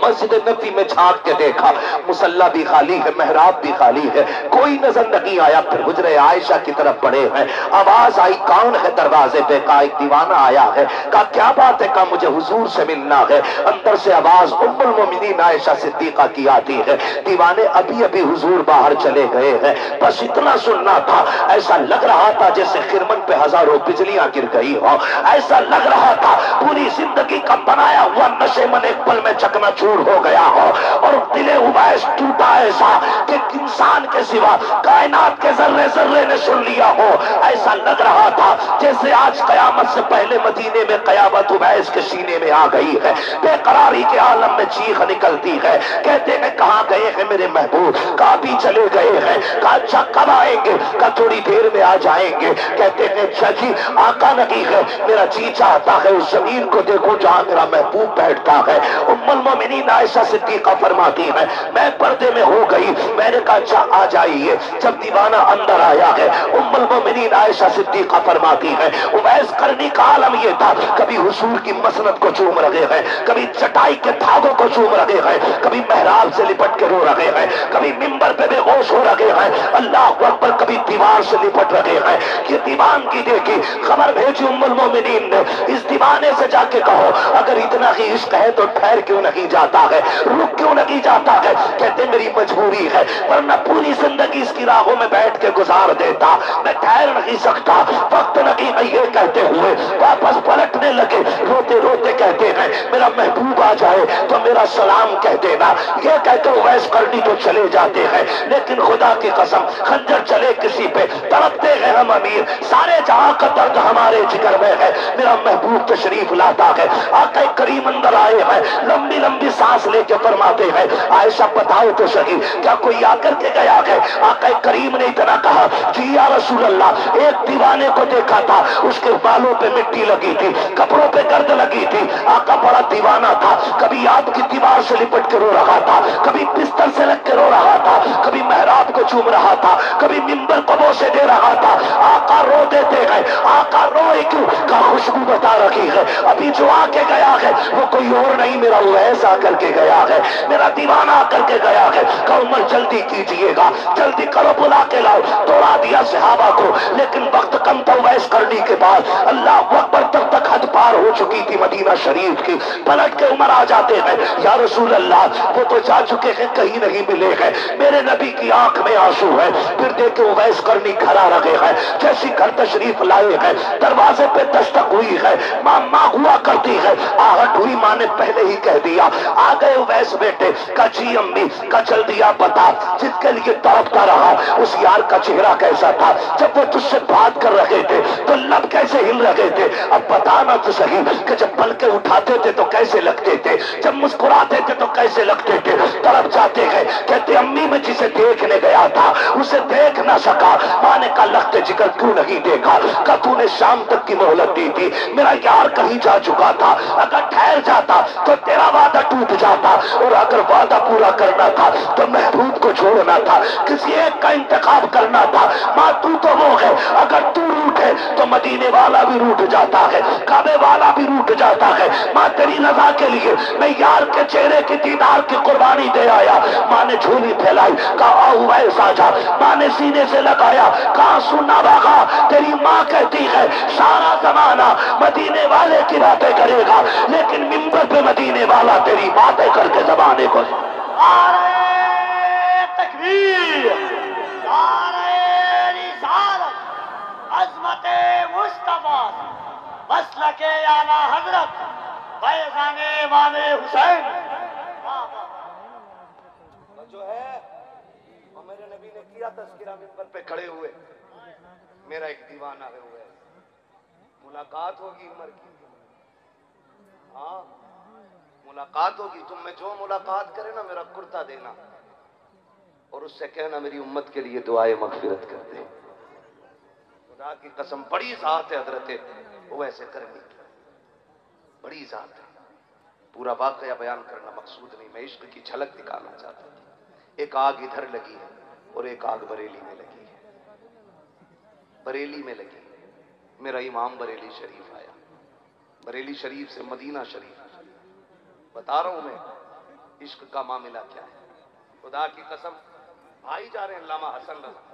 मस्जिद नबी में झाँक के देखा, मुसल्ला भी खाली है, मेहराब भी खाली है। कोई नज़र नहीं आया, फिर हुजरे आयशा की तरफ़ पड़े हैं। आवाज़ आई, कौन है दरवाजे पे का एक दीवाना आया है। का क्या बात है? का मुझे हुजूर से मिलना है। अंदर से आवाज़, उम्मुल मोमिनीन आयशा सिद्दीका की आती है। दीवाने अभी अभी हुजूर बाहर चले गए हैं। बस इतना सुनना था, ऐसा लग रहा था जैसे खिरमन पे हज़ारों बिजलियाँ गिर गई हो। ऐसा लग रहा था, पूरी ज़िंदगी का बनाया हुआ नशे मन एक पल में चकनाचूर हो गया हो, और दिले उबैस टूटा ऐसा कि इंसान के सिवा कायनात के जर्रे जर्रे ने सुन लिया हो। ऐसा लग रहा था जैसे आज कयामत से पहले मदीने में कयामत उबैस के सीने में आ गई है। बेकरारी के आलम में चीख निकलती है। कहते हैं, कहाँ गए हैं मेरे महबूब? कहा भी चले गए हैं। कहा अच्छा कब आएँगे? का थोड़ी देर में आ जाएँगे। कहते हैं अच्छा जी, आका नहीं है। मेरा जी चाहता है, उस ज़मीन को देखो जहाँ मेरा महबूब बैठता है। उम्मुल मोमिनीन आयशा सिद्दीका फरमाती है, मैं पर्दे में हो गई। मैंने कहा अच्छा आ जाइए। जब दीवाना अंदर आया है, उम्मुल मोमिनीन आयशा सिद्दीका फरमाती है उवैस करनी का आलम ये था, कभी हुसूर की मसनत को चूम रहे हैं, कभी चटाई के धागों को चूम रहे हैं, कभी मेहराब से लिपट के रो रहे हैं, कभी मिंबर पे बेहोश हो रहे हैं, अल्लाह अकबर कभी दीवार से लिपट रहे हैं। ये दीवान की देखी, खबर भेजी उम्मुल मोमिनीन ने, इस दीवाने से जाके कहो, अगर इतना ही इश्क है तो ठहर क्यों नहीं जाता है? रुक क्यों नहीं जाता है? कहते, मेरी मजबूरी है, वरना पूरी ज़िंदगी इसकी राहों में बैठ के गुजार देता, मैं ठहर नहीं सकता। वक्त नहीं है ये कहते हुए, वापस पलटने लगे रोते रोते कहते हैं, मेरा महबूब आ जाए तो मेरा सलाम कह देना। ये कहते वैस करनी तो चले जाते हैं, लेकिन खुदा की कसम, खंजर चले किसी पे, तड़पते हैं हम अमीर। सारे जहाँ का दर्द हमारे जिगर में है, मेरा महबूब तशरीफ़ लाता है। आके करीम अंदर आए हैं लंबी लंबी सांस लेके फरमाते हैं, आयशा, बताओ तो सही। क्या कोई आकर के गया है? आका करीम ने इतना कहा, जी या रसूल अल्लाह एक दीवाने को देखा था, उसके बालों पे मिट्टी लगी थी, कपड़ों पे गर्द लगी थी। आका बड़ा दीवाना था, कभी आपकी दीवार से लिपट के रो रहा था, कभी बिस्तर से लग के रो रहा था, कभी मेहराब को चूम रहा था, कभी मिंबर को बोसे दे रहा था। आका रो देते हैं, आका रोए क्यों? का खुशबू बता रखी है? अभी जो आके गया है, वो कोई और नहीं, मेरा वैस आकर के गया है, मेरा दीवाना आकर के गया है का उम्र जल्दी कीजिएगा। जल्दी करो, बुला के लाओ। तोड़ा दिया सहाबा को। लेकिन वक्त कम था वैस करने के बाद। अल्लाह अकबर तक तक हद पार हो चुकी थी मदीना शरीफ की। पलट के उमर आ जाते हैं। या रसूल अल्लाह वो तो जा चुके हैं, कहीं नहीं मिले हैं। मेरे नबी की आँख में आँसू है। फिर देखे उवैस करनी खड़ा रखे है। जैसी घर तशरीफ़ लाए हैं। दरवाजे पे दस्तक हुई है। माँ माँ हुआ करती है। आहट हुई माँ ने पहले ही कह दिया। आ गए उवैस बेटे। कची अम्मी का चल दिया बता जिसके लिए तड़पता रहा, उस यार का चेहरा कैसा था? जब वो तुझसे बात कर रहे थे तो लब कैसे हिल रहे थे? अब बताना तो सही कि जब पल के उठाते थे तो कैसे लगते थे? जब मुस्कुराते थे तो कैसे लगते थे? तरफ़ जाते गए। कहते, अम्मी, मैं जिसे देखने गया था, उसे देख ना सका। माँ ने कहा लगते जिगर क्यों नहीं देखा, का तूने शाम तक की मोहलत दी थी। मेरा यार कहीं जा चुका था। अगर ठहर जाता तो तेरा वादा टूट जाता। और अगर वादा पूरा करना था तो महबूब को छोड़ना था, किसी एक का इंतखाब करना था। माँ, तू तो वो है, अगर तू रूठे तो मदीने वाला भी रूठ जाता है, काबे वाला भी रूठ जाता है। माँ, तेरी नजा के लिए मैं यार के चेहरे की दीदार की कुर्बानी दे आया। माँ ने झोली फैलाई, कहा माँ ने सीने से लगाया, कहा, सुनना बागा, तेरी माँ कहती है, सारा जमाना मदीने वाले की बातें करेगा, लेकिन मिंबर पे मदीने वाला तेरी बातें करके जमाने को नारे अजमत मुस्तफ़ा मसलके आला हज़रत फैजाने इमाम हुसैन। जो है मेरे नबी ने किया तस्करा मिंबर पे खड़े हुए मेरा एक दीवाना है हुए मुलाकात होगी उमर की हाँ मुलाकात होगी, तुम में जो मुलाकात करे ना, मेरा कुर्ता देना और उससे कहना, मेरी उम्मत के लिए दुआए मगफिरत कर दे। खुदा की कसम, बड़ी जात है हज़रत, वो ऐसे करनी बड़ी जात है। पूरा वाकया बयान करना मकसूद नहीं। मैं इश्क की झलक निकालना चाहता था। एक आग इधर लगी है और एक आग बरेली में लगी है। बरेली में लगी। मेरा इमाम बरेली शरीफ आया। बरेली शरीफ से मदीना शरीफ। बता रहा हूँ मैं, इश्क का मामला क्या है? खुदा की कसम भाई जा रहे हैं, लामा हसन रजा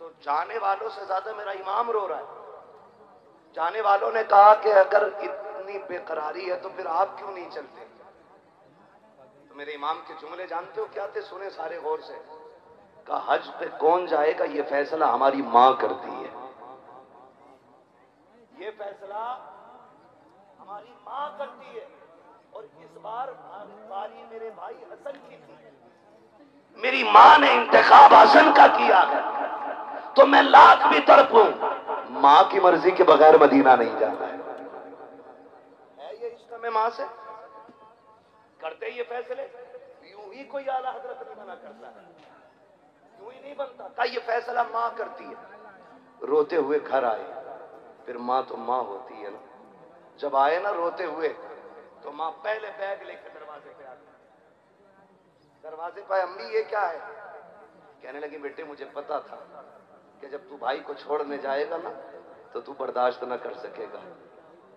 तो जाने वालों से ज़्यादा मेरा इमाम रो रहा है। जाने वालों ने कहा कि अगर इतनी बेकरारी है तो फिर आप क्यों नहीं चलते? तो मेरे इमाम के जुमले जानते हो क्या थे? सुने सारे गौर से। का हज पे कौन जाएगा? ये फैसला हमारी माँ करती है। ये फैसला हमारी माँ करती है। और इस बार बारी मेरे भाई हसन की थी। मेरी माँ ने इंतखाब हसन का किया तो मैं लाख भी तड़पूं माँ की मर्ज़ी के बगैर मदीना नहीं जाना है। ये इश्क में माँ से? करते ये फैसले। यूँ ही कोई आला हज़रत नहीं मना करता। है यूँ ही नहीं बनता। का ये फैसला माँ करती है? रोते हुए घर आए। फिर माँ तो माँ होती है ना। जब आए ना रोते हुए तो माँ पहले बैग लेकर दरवाजे पर अम्मी ये क्या है? कहने लगी, बेटे, मुझे पता था कि जब तू भाई को छोड़ने जाएगा ना तो तू बर्दाश्त न कर सकेगा।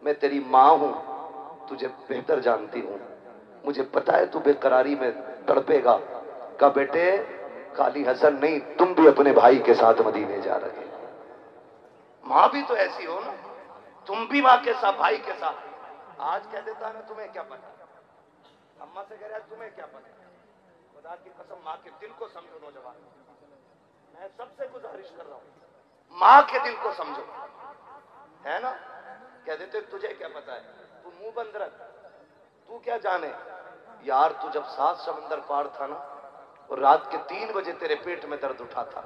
मैं तेरी माँ हूँ, तुझे बेहतर जानती हूँ। मुझे पता है तू बेकरारी में तड़पेगा। का बेटे, काली हसन नहीं, तुम भी अपने भाई के साथ मदीने जा रहे माँ भी तो ऐसी हो ना, तुम भी माँ के साथ, भाई के साथ। आज कह देता है तुम्हें क्या पता? अम्मा से कह रहा तुम्हें क्या पता? खुदा की कसम, माँ के दिल को समझो नौजवान। मैं सबसे गुजारिश कर रहा हूँ, माँ के दिल को समझो। है ना? कह देते, तुझे क्या पता है? तू मुँह बंद रख। तू क्या जाने? यार, तू जब सात समंदर पार था ना, और रात के तीन बजे तेरे पेट में दर्द उठा था,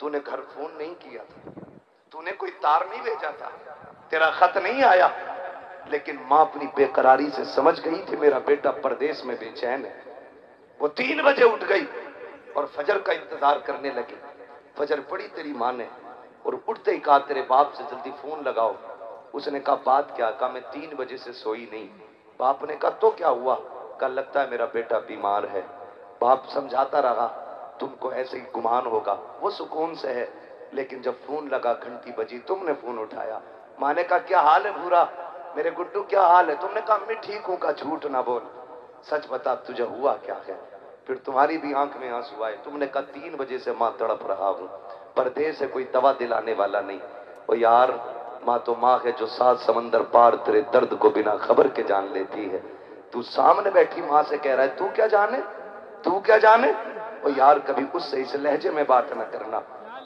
तूने घर फ़ोन नहीं किया था। तूने कोई तार नहीं भेजा था। तेरा खत नहीं आया। लेकिन माँ अपनी बेकरारी से समझ गई थी मेरा बेटा परदेश में बेचैन है। वो तीन बजे उठ गई और फजर का इंतज़ार करने लगी। फजर पड़ी तेरी माँ ने और उठते ही कहा, तेरे बाप से जल्दी फ़ोन लगाओ। उसने कहा, बात क्या? कहा, मैं तीन बजे से सोई नहीं। बाप ने कहा तो क्या हुआ? कल लगता है मेरा बेटा बीमार है। बाप समझाता रहा, तुमको ऐसे ही गुमान होगा। वो सुकून से है, लेकिन जब फ़ोन लगा, घंटी बजी, तुमने फ़ोन उठाया। माँ ने कहा, क्या हाल है भूरा? मेरे गुड्डू, क्या हाल है? तुमने कहा, मैं ठीक हूँ का झूठ ना बोल। सच बता, तुझे हुआ क्या है? फिर तुम्हारी भी आँख में आँसू आए। तुमने कहा, तीन बजे से माँ तड़प रहा हूँ। परदेश है कोई दवा दिलाने वाला नहीं। ओ यार, माँ तो माँ है जो सात समंदर पार तेरे दर्द को बिना खबर के जान लेती है। तू सामने बैठी माँ से कह रहा है, तू क्या जाने? तू क्या जाने? वो यार, कभी उससे इस लहजे में बात न करना।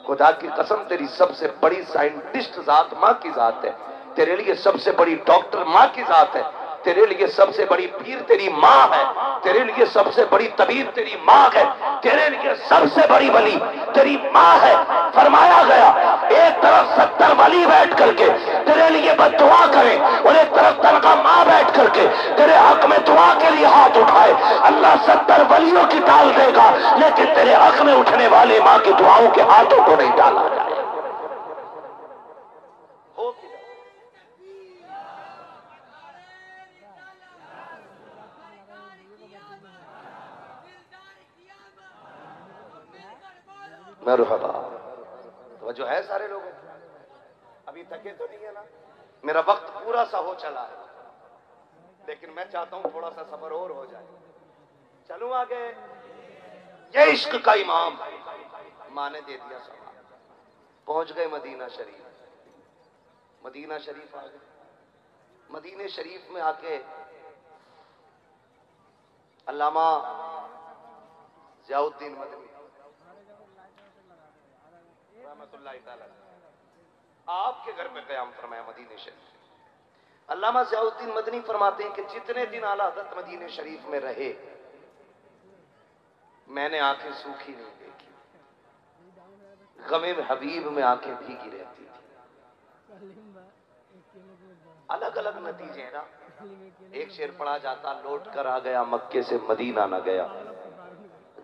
खुदा की कसम, तेरी सबसे बड़ी साइंटिस्ट जात माँ की जात है। तेरे लिए सबसे बड़ी डॉक्टर माँ की जात है। तेरे लिए सबसे बड़ी पीर तेरी माँ है। तेरे लिए सबसे बड़ी तबीब तेरी माँ है। तेरे लिए सबसे बड़ी वली तेरी माँ है। फरमाया गया, एक तरफ़ सत्तर वली बैठ करके तेरे लिए बदुआ करें और एक तरफ़ तनखा माँ बैठ करके तेरे हक में दुआ के लिए हाथ उठाए। अल्लाह सत्तर वलियों की टाल देगा, लेकिन तेरे हक में उठने वाले माँ की दुआओं के हाथों को नहीं डाला। जाए हो किधर? मरहबा। तो जो है सारे लोग अभी थके तो नहीं है ना? मेरा वक्त पूरा सा हो चला है। लेकिन मैं चाहता हूँ थोड़ा सा सफ़र और हो जाए। चलू आगे? ये इश्क का इमाम। माँ ने दे दिया सवाल। पहुँच गए मदीना शरीफ। मदीना शरीफ आ गए। मदीने शरीफ में आके अल्लामा जियाउद्दीन मदनी आपके घर में कयाम फरमाया मदीने शरीफ अल्लामा जियाउद्दीन मदनी फरमाते हैं कि जितने दिन आला हज़रत मदीने शरीफ में रहे, मैंने आँखें सूखी नहीं देखी। गमे में हबीब में आँखें भीगी रहती थी। अलग अलग नतीजे ना। एक शेर पढ़ा जाता, लौट कर आ गया, मक्के से मदीना न गया।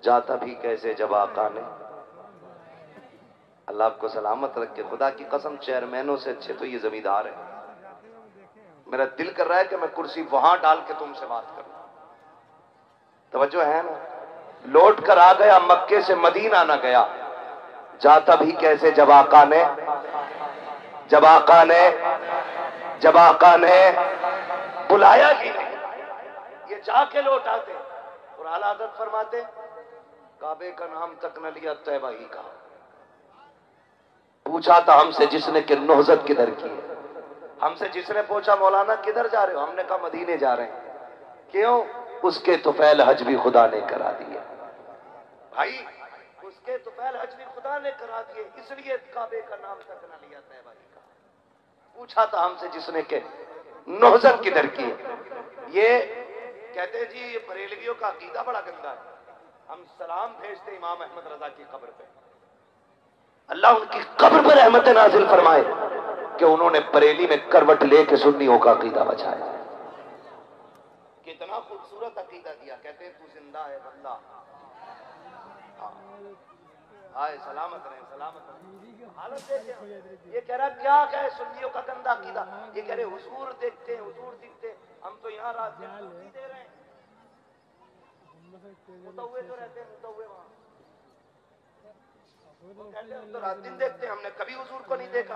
जाता भी कैसे, जब आका ने अल्लाह आपको सलामत रखे। खुदा की कसम, चेयरमैनों से अच्छे तो ये जमींदार है। मेरा दिल कर रहा है कि मैं कुर्सी वहाँ डाल के तुमसे बात करूँ। तवज्जो है ना? लौट कर आ गया, मक्के से मदीना न गया। जाता भी कैसे जब आका ने? जब आका ने? जब आका ने? बुलाया ही नहीं। ये जाके लौट आते। और आला आदत फरमाते, काबे का नाम तक न लिया तैबा ही का। पूछा था हमसे जिसने कि नोहजत किधर की है? हमसे जिसने पूछा, मौलाना, किधर जा रहे हो? हमने कहा, मदीने जा रहे हैं। क्यों? उसके तुफैल हज भी खुदा ने करा दिए। भाई, उसके तुफैल हज भी खुदा ने करा दिए। इसलिए काबे का नाम तक न लिया ही का। पूछा था हमसे जिसने के नोहजत किधर की है? ये कहते जी, ये बरेलवियों का अकीदा बड़ा गंदा है। हम सलाम भेजते इमाम अहमद रजा की खबर पे। अल्लाह उनकी कब्र पर रहमत नाजिल फरमाए कि उन्होंने बरेली में करवट लेके सुन्नियों का अकीदा बचाया। कितना खूबसूरत अकीदा दिया। कहते हैं, तू ज़िंदा है बंदा। हाँ। आए सलामत रहे सलामत रहे। हालत देखे ये कह रहा, क्या है सुन्नियों का गंदा अकीदा? ये कह रहे, हुजूर देखते हैं, हुजूर दिखते हम तो यहाँ रात दे रहे हैं। मुतव्वे जो रहते हैं, मुतव्वे वहाँ। तो रात दिन देखते हमने कभी हुजूर को नहीं देखा।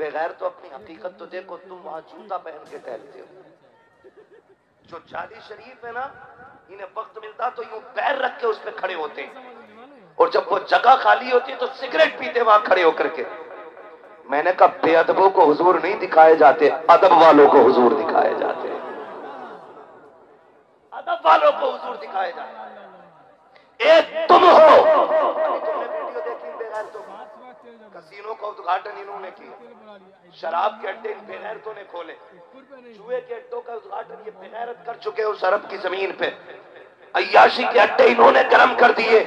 बगैर तो अपनी हकीकत तो देखो, तुम वहाँ जूता पहन के टहलते हो। जो जाली शरीफ है ना, इन्हें वक्त मिलता तो यूँ पैर रख के उस पर खड़े होते हैं। और जब वो जगह खाली होती है तो सिगरेट पीते वहाँ खड़े होकर के। मैंने कहा, बेअदबों को हुजूर नहीं दिखाए जाते, अदब वालों को हुजूर दिखाए जाते अदब वालों को हुजूर दिखाए जाते एक तुम हो अभी तुमने वीडियो देखी बगैर तुम कसीनों का उद्घाटन इन्होंने किया। शराब के अड्डे इन बेगैरतों ने खोले। जुए के अड्डों का उद्घाटन ये बेगैरत कर चुके उस अरब की ज़मीन पे। अयाशी के अड्डे इन्होंने गर्म कर दिए।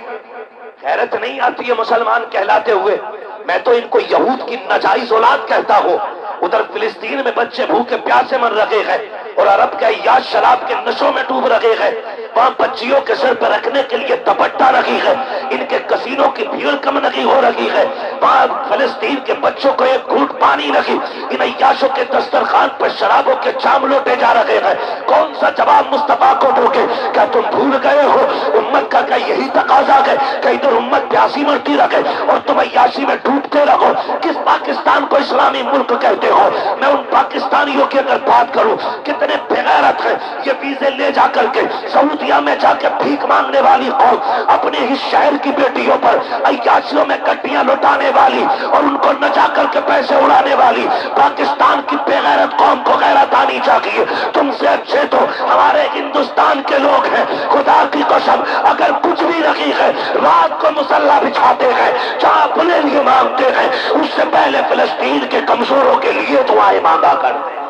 हैरत नहीं आती है मुसलमान कहलाते हुए। मैं तो इनको यहूद की नजाइज औलाद कहता हूँ। उधर फिलिस्तीन में बच्चे भूखे प्यासे मर रहे हैं और अरब के अयाश शराब के नशों में डूब रहे हैं। वहाँ बच्चियों के सर पर रखने के लिए दुपट्टा रखी है। इनके कसीनों की भीड़ कम नहीं हो रही है। वहाँ फिलिस्तीन के बच्चों को एक घूट पानी रखी। इन अयाशों के दस्तरखान पर शराबों के चाम लोटे जा रहे हैं। कौन सा जवाब मुस्तफ़ा को दोगे? क्या तुम भूल गए हो? उम्मत का क्या यही तकाजा है कि इधर उम्मत प्यासी मरती रखे और तुम अयाशी में डूबते रहो? किस पाकिस्तान को इस्लामी मुल्क कहते हो? मैं उन पाकिस्तानियों की अगर बात करूँ, कितने बेगैरत है। ये वीजे ले जा करके सऊदिया में जाके भीख मांगने वाली कौम अपने ही शहर की बेटियों पर अयाशियों में कट्टियाँ लुटाने वाली और उनको न जा करके पैसे उड़ाने वाली। पाकिस्तान की बेगैरत कौम को गैरत आनी चाहिए तुमसे अच्छे तो हमारे हिंदुस्तान के लोग हैं। खुदा की कसम, अगर कुछ भी रखी है, रात को मुसल्ला बिछाते हैं, जहाँ अपने लिए मांगते हैं, उससे पहले फिलिस्तीन के कमजोरों के लिए दुआएँ मांगा करते हैं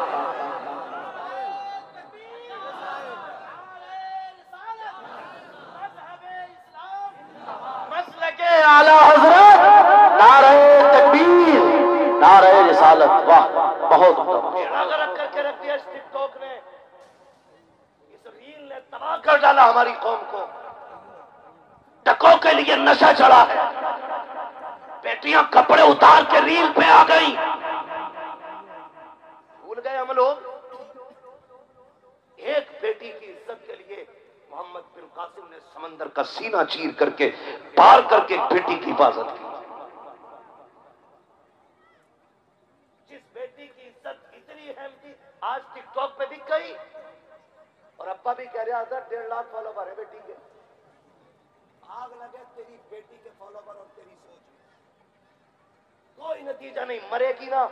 मसल के आला हज़रत, नारे तकबीर, नारे रिसालत, वाह, बहुत तबाह कर डाला हमारी कौम को। टकों के लिए नशा चढ़ा है। बेटियाँ कपड़े उतार के रील पे आ गई। भूल गए हम लोग। एक बेटी की मोहम्मद बिन कासिम ने समंदर का सीना चीर करके, पार करके बेटी की हिफाजत की। जिस बेटी की इज़्ज़त इतनी अहम थी, आज टिकटॉक पे दिख गई। और अब्बा भी कह रहा था डेढ़ लाख फॉलोवर है बेटी के। आग लगे, तेरी बेटी के फॉलोवर और तेरी सोच कोई नतीजा नहीं, मरेगी ना,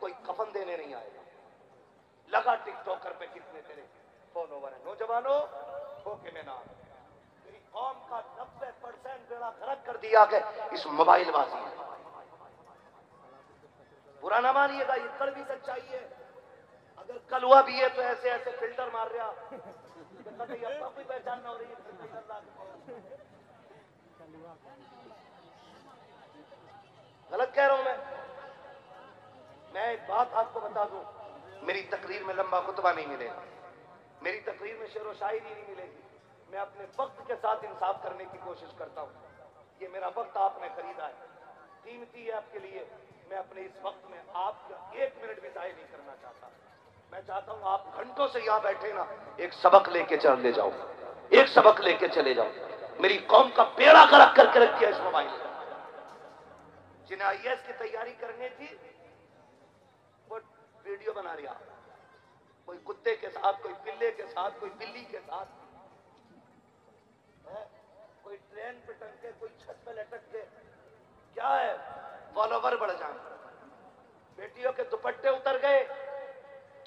कोई कफन देने नहीं आएगा। लगा टिकटॉकर पे कितने तेरे फॉलोवर है। नौजवानों ठोके में ना। तेरी कौम का नब्बे परसेंट बेड़ा खरक कर दिया है इस मोबाइल बाजी बुरा ना मानिएगा, ये कड़वी सच्चाई है अगर कल हुआ भी है तो ऐसे ऐसे फ़िल्टर मार रहा। कोई पहचान ना हो रही है। गलत कह रहा हूँ मैं। मैं एक बात आपको बता दूँ, मेरी तकरीर में लंबा खुतबा नहीं मिलेगा। मेरी तकरीर में शेर व शायरी नहीं मिलेगी। मैं अपने वक्त के साथ इंसाफ करने की कोशिश करता हूँ। ये मेरा वक्त आपने खरीदा है। कीमती है आपके लिए। मैं अपने इस वक्त में आपका एक मिनट भी जाया नहीं करना चाहता। मैं चाहता हूँ आप घंटों से यहाँ बैठे ना, एक सबक लेके चल ले जाओ। एक सबक लेके चले जाओ। मेरी कौम का पेड़ा करक करके रख दिया इस मोबाइल जिन्हें आईएएस की तैयारी करनी थी, वो वीडियो बना रहा कोई कुत्ते के साथ, कोई पिल्ले के साथ, कोई बिल्ली के साथ। है? कोई ट्रेन पे टंके कोई छत पे लटक के। क्या है? फॉलोवर बढ़ जाए। बेटियों के दुपट्टे उतर गए।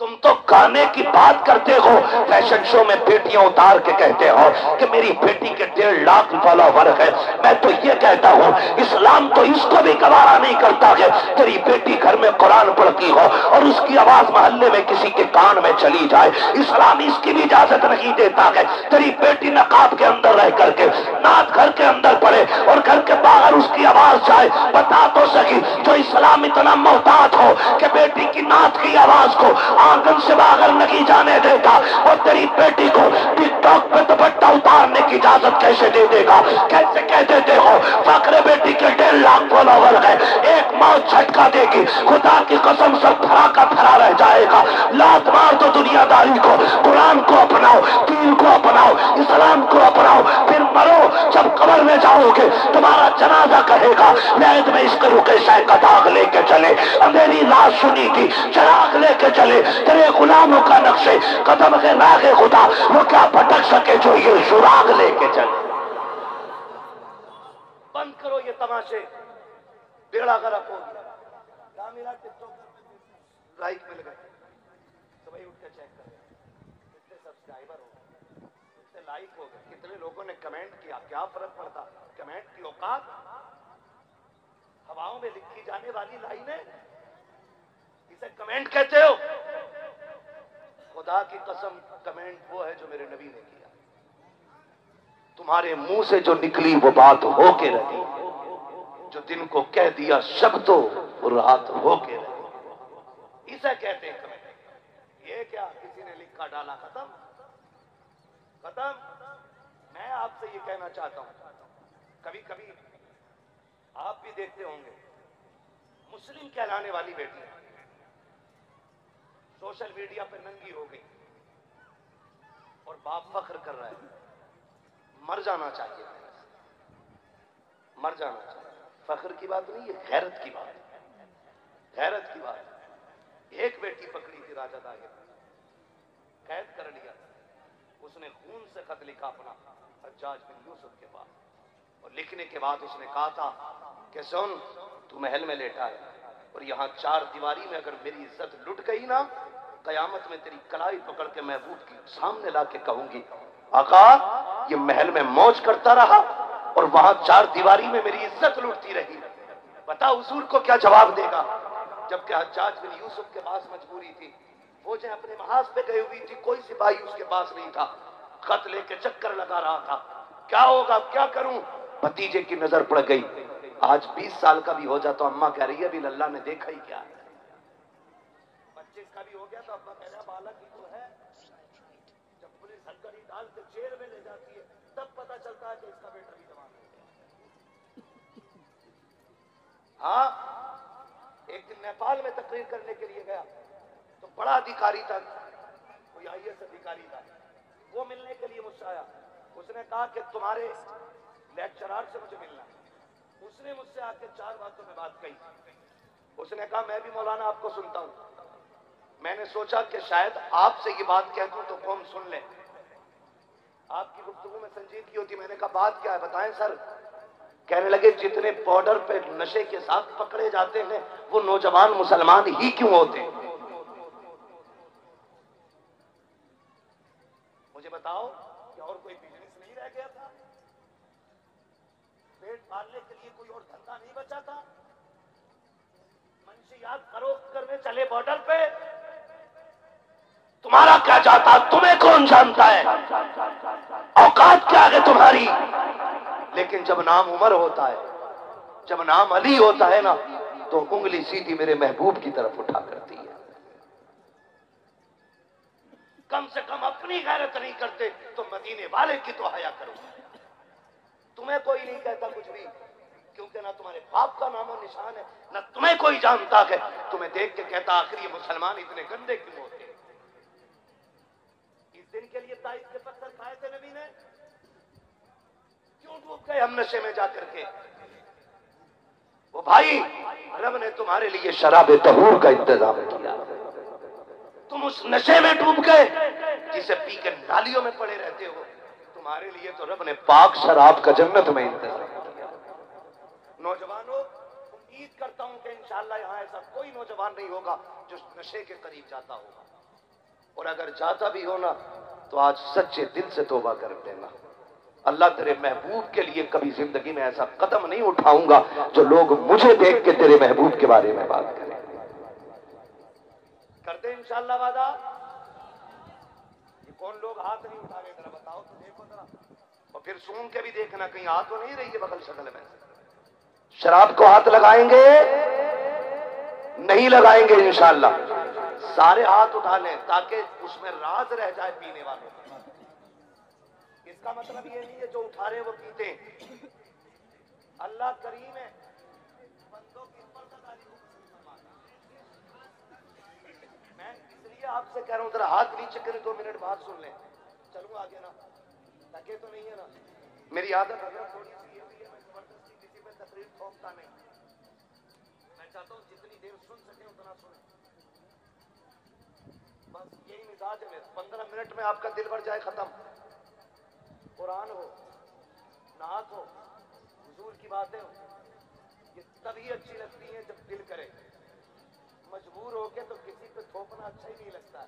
तुम तो गाने की बात करते हो। फ़ैशन शो में बेटियाँ उतार के कहते हो कि मेरी बेटी के डेढ़ लाख फॉलोवर है। मैं तो ये कहता हूँ, इस्लाम तो इसको भी गवारा नहीं करता है। तेरी बेटी घर में कुरान पढ़ती हो और उसकी आवाज़ मोहल्ले में किसी के कान में चली जाए। इस्लाम इसकी भी इजाज़त नहीं देता है। तेरी बेटी नकाब के अंदर रह करके, नात घर के अंदर पड़े और घर के बाहर उसकी आवाज़ जाए। बता तो सकी जो इस्लाम इतना मोहतात हो कि बेटी की नात की आवाज़ को आँगन से बाहर नहीं जाने देगा और तेरी बेटी को टिकटॉक पे दुपट्टा उतारने की इजाज़त कैसे दे देगा? कैसे कह देते हो? फकरे बेटी के डेढ़ लाख फॉलोवर है। एक मौत झटका देगी। खुदा की कसम सब फरा का फरा रह जाएगा। लात मार दो दुनियादारी को। कुरान को अपनाओ, दीन को अपनाओ, इस्लाम को अपनाओ। फिर मरो। जब कबर में जाओगे, तुम्हारा जनाजा कहेगा लैद में इसके रुके शाय का दाग लेके चले। अंधेरी लाश सुनी थी चराग लेके चले। तेरे गुलामों का नक्शे, कदम के रागे खुदा वो क्या भटक सके जो ये सुराग लेके चले। बंद करो ये तमाशे। बेड़ा मिला टिकटॉक लाइक मिल गए। तो भाई उठ के चेक कर। कितने सब्सक्राइबर हो गए। कितने लाइक हो गए। कितने लोगों ने कमेंट किया। क्या फ़र्क पड़ता? कमेंट की औकात? हवाओं में लिखी जाने वाली लाइनें? इसे कमेंट कहते हो? खुदा की कसम कमेंट वो है जो मेरे नबी ने किया। तुम्हारे मुँह से जो निकली वो बात होके रही, जो दिन को कह दिया शब तो रात होके रही। इसे कहते हैं कमेंट ये क्या किसी ने लिखा, डाला खत्म? खत्म? मैं आपसे ये कहना चाहता हूँ। कभी कभी आप भी देखते होंगे, मुस्लिम कहलाने वाली बेटी सोशल मीडिया पर नंगी हो गई। और बाप फख्र कर रहा है। मर जाना चाहिए। मर जाना चाहिए। फख्र की बात नहीं, ये गैरत की बात। है गैरत की बात। है एक बेटी पकड़ी थी राजा दागे। कैद कर लिया। उसने खून से खत लिखा अपना, हज्जाज बिन यूसुफ के पास। और लिखने के बाद उसने कहा था कि सुन, तू महल में लेटा है। और यहाँ चार दीवारी में अगर मेरी इज़्ज़त लुट गई ना, कयामत में तेरी कलाई पकड़ के महबूब की सामने ला के कहूँगी, आका, ये महल में मौज करता रहा और वहाँ चार दीवारी में मेरी इज़्ज़त लुटती रही। बता हुजूर को क्या जवाब देगा? जबकि हज्जाज बिन यूसुफ के पास मजबूरी थी। वो जो अपने महाज पे गई हुई थी, कोई सिपाही उसके पास नहीं था। खत लेके चक्कर लगा रहा था। क्या होगा क्या करूँ? भतीजे की नज़र पड़ गई। आज 20 साल का भी हो जा तो अम्मा कह रही है, अभी लल्ला ने देखा ही क्या है। पच्चीस का भी हो गया तो अम्मा कह रहा बालक ही तो है। जब पुलिस हथकड़ी डाल के जेल में ले जाती है, तब पता चलता है कि इसका बेटा भी जवान हाँ एक दिन नेपाल में तकरीर करने के लिए गया तो बड़ा अधिकारी था, कोई आई अधिकारी था। वो मिलने के लिए मुझसे आया। उसने कहा कि तुम्हारे लेक्चरार से मुझे मिलना है। उसने मुझसे आके चार बातों में बात कही। उसने कहा, मैं भी मौलाना आपको सुनता हूँ। मैंने सोचा कि शायद आपसे ये बात कह दूँ तो कौन सुन ले। आपकी गुफ्तगू में संजीदगी होती, मैंने कहा, बात क्या है? बताएँ, सर। कहने लगे, जितने बॉर्डर पे नशे के साथ पकड़े जाते हैं, वो नौजवान मुसलमान ही क्यों होते हैं? मुझे बताओ कि और कोई बिज़नेस नहीं रह गया था पालने के लिए कोई और धंधा नहीं बचा था मंशियात फरोख्त करने चले बॉर्डर पे। तुम्हारा क्या जाता, तुम्हें कौन जानता है? औकात क्या है तुम्हारी? लेकिन जब नाम उमर होता है, जब नाम अली होता है ना तो उंगली सीधी मेरे महबूब की तरफ़ उठा करती है। कम से कम अपनी गैरत नहीं करते तो मदीने वाले की तो हया करो। तुम्हें कोई नहीं कहता कुछ भी। क्योंकि ना तुम्हारे बाप का नामो निशान है। ना तुम्हें कोई जानता है। तुम्हें देख के कहता आखिर ये मुसलमान इतने गंदे क्यों होते इस दिन के लिए ताइफ के पत्थर खाए थे नबी ने। क्यों डूब गए हम नशे में जाकर के? वो भाई, रब ने तुम्हारे लिए शराब तहूर का इंतज़ाम किया। तुम उस नशे में डूब गए, जिसे पी के नालियों में पड़े रहते हो। तुम्हारे लिए तो रब ने पाक शराब का जन्नत में इंतज़ाम नौजवानों उम्मीद करता हूँ कि इंशाल्लाह यहाँ ऐसा कोई नौजवान नहीं होगा जो नशे के करीब जाता होगा। और अगर जाता भी हो ना तो आज सच्चे दिल से तोबा कर देना। अल्लाह तेरे महबूब के लिए कभी ज़िंदगी में ऐसा कदम नहीं उठाऊँगा जो लोग मुझे देख के तेरे महबूब के बारे में बात करें। करते इंशाल्लाह वादा। कौन लोग हाथ नहीं उठा रहे बताओ तो और फिर सुन के भी देखना, कहीं हाथ तो नहीं रही है बगल शक्ल में। शराब को हाथ लगाएँगे, नहीं लगाएँगे इंशाल्लाह। सारे हाथ उठा लें, ताकि उसमें राज रह जाए पीने वालों इसका मतलब ये नहीं है जो उठा रहे वो पीते अल्लाह करीम है। मैं इसलिए आपसे कह रहा हूँ, जरा हाथ नीचे करें, दो मिनट बाद सुन लें। चलूँ आगे ना। लगे तो नहीं है ना। मेरी आदत थोड़ी सी ये भी है, मैं ज़बरदस्ती किसी पे तकरीर थोपता नहीं। मैं चाहता हूँ जितनी देर सुन सके, उतना सुने। बस यही मिजाज है मेरा। पंद्रह मिनट में आपका दिल भर जाए, खत्म। कुरान हो नाक हो, हुजूर की बातें हो, ये तभी अच्छी लगती है जब दिल करे। मजबूर होके तो किसी पे थोपना अच्छा ही नहीं लगता। है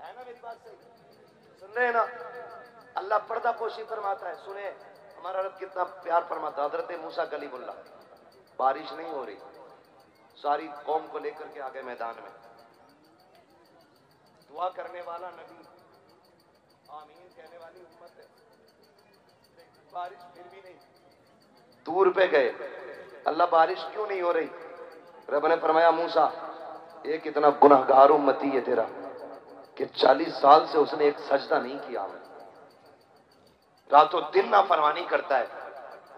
है ना मेरी बात सही? सुन रहे हैं ना? अल्लाह पर्दा पोशी फरमाता है, सुने। हमारा रब कितना प्यार फरमाता है। हज़रत मूसा कलीमुल्ला बारिश नहीं हो रही। सारी कौम को लेकर के आ गए मैदान में। दुआ करने वाला नबी, आमीन कहने वाली उम्मत है। बारिश फिर भी नहीं। दूर पे गए। अल्लाह बारिश क्यों नहीं हो रही? रब ने फरमाया, मूसा ये कितना गुनाहगार उम्मती है तेरा। कि चालीस साल से उसने एक सजदा नहीं किया रातों दिन ना फरमानी करता है।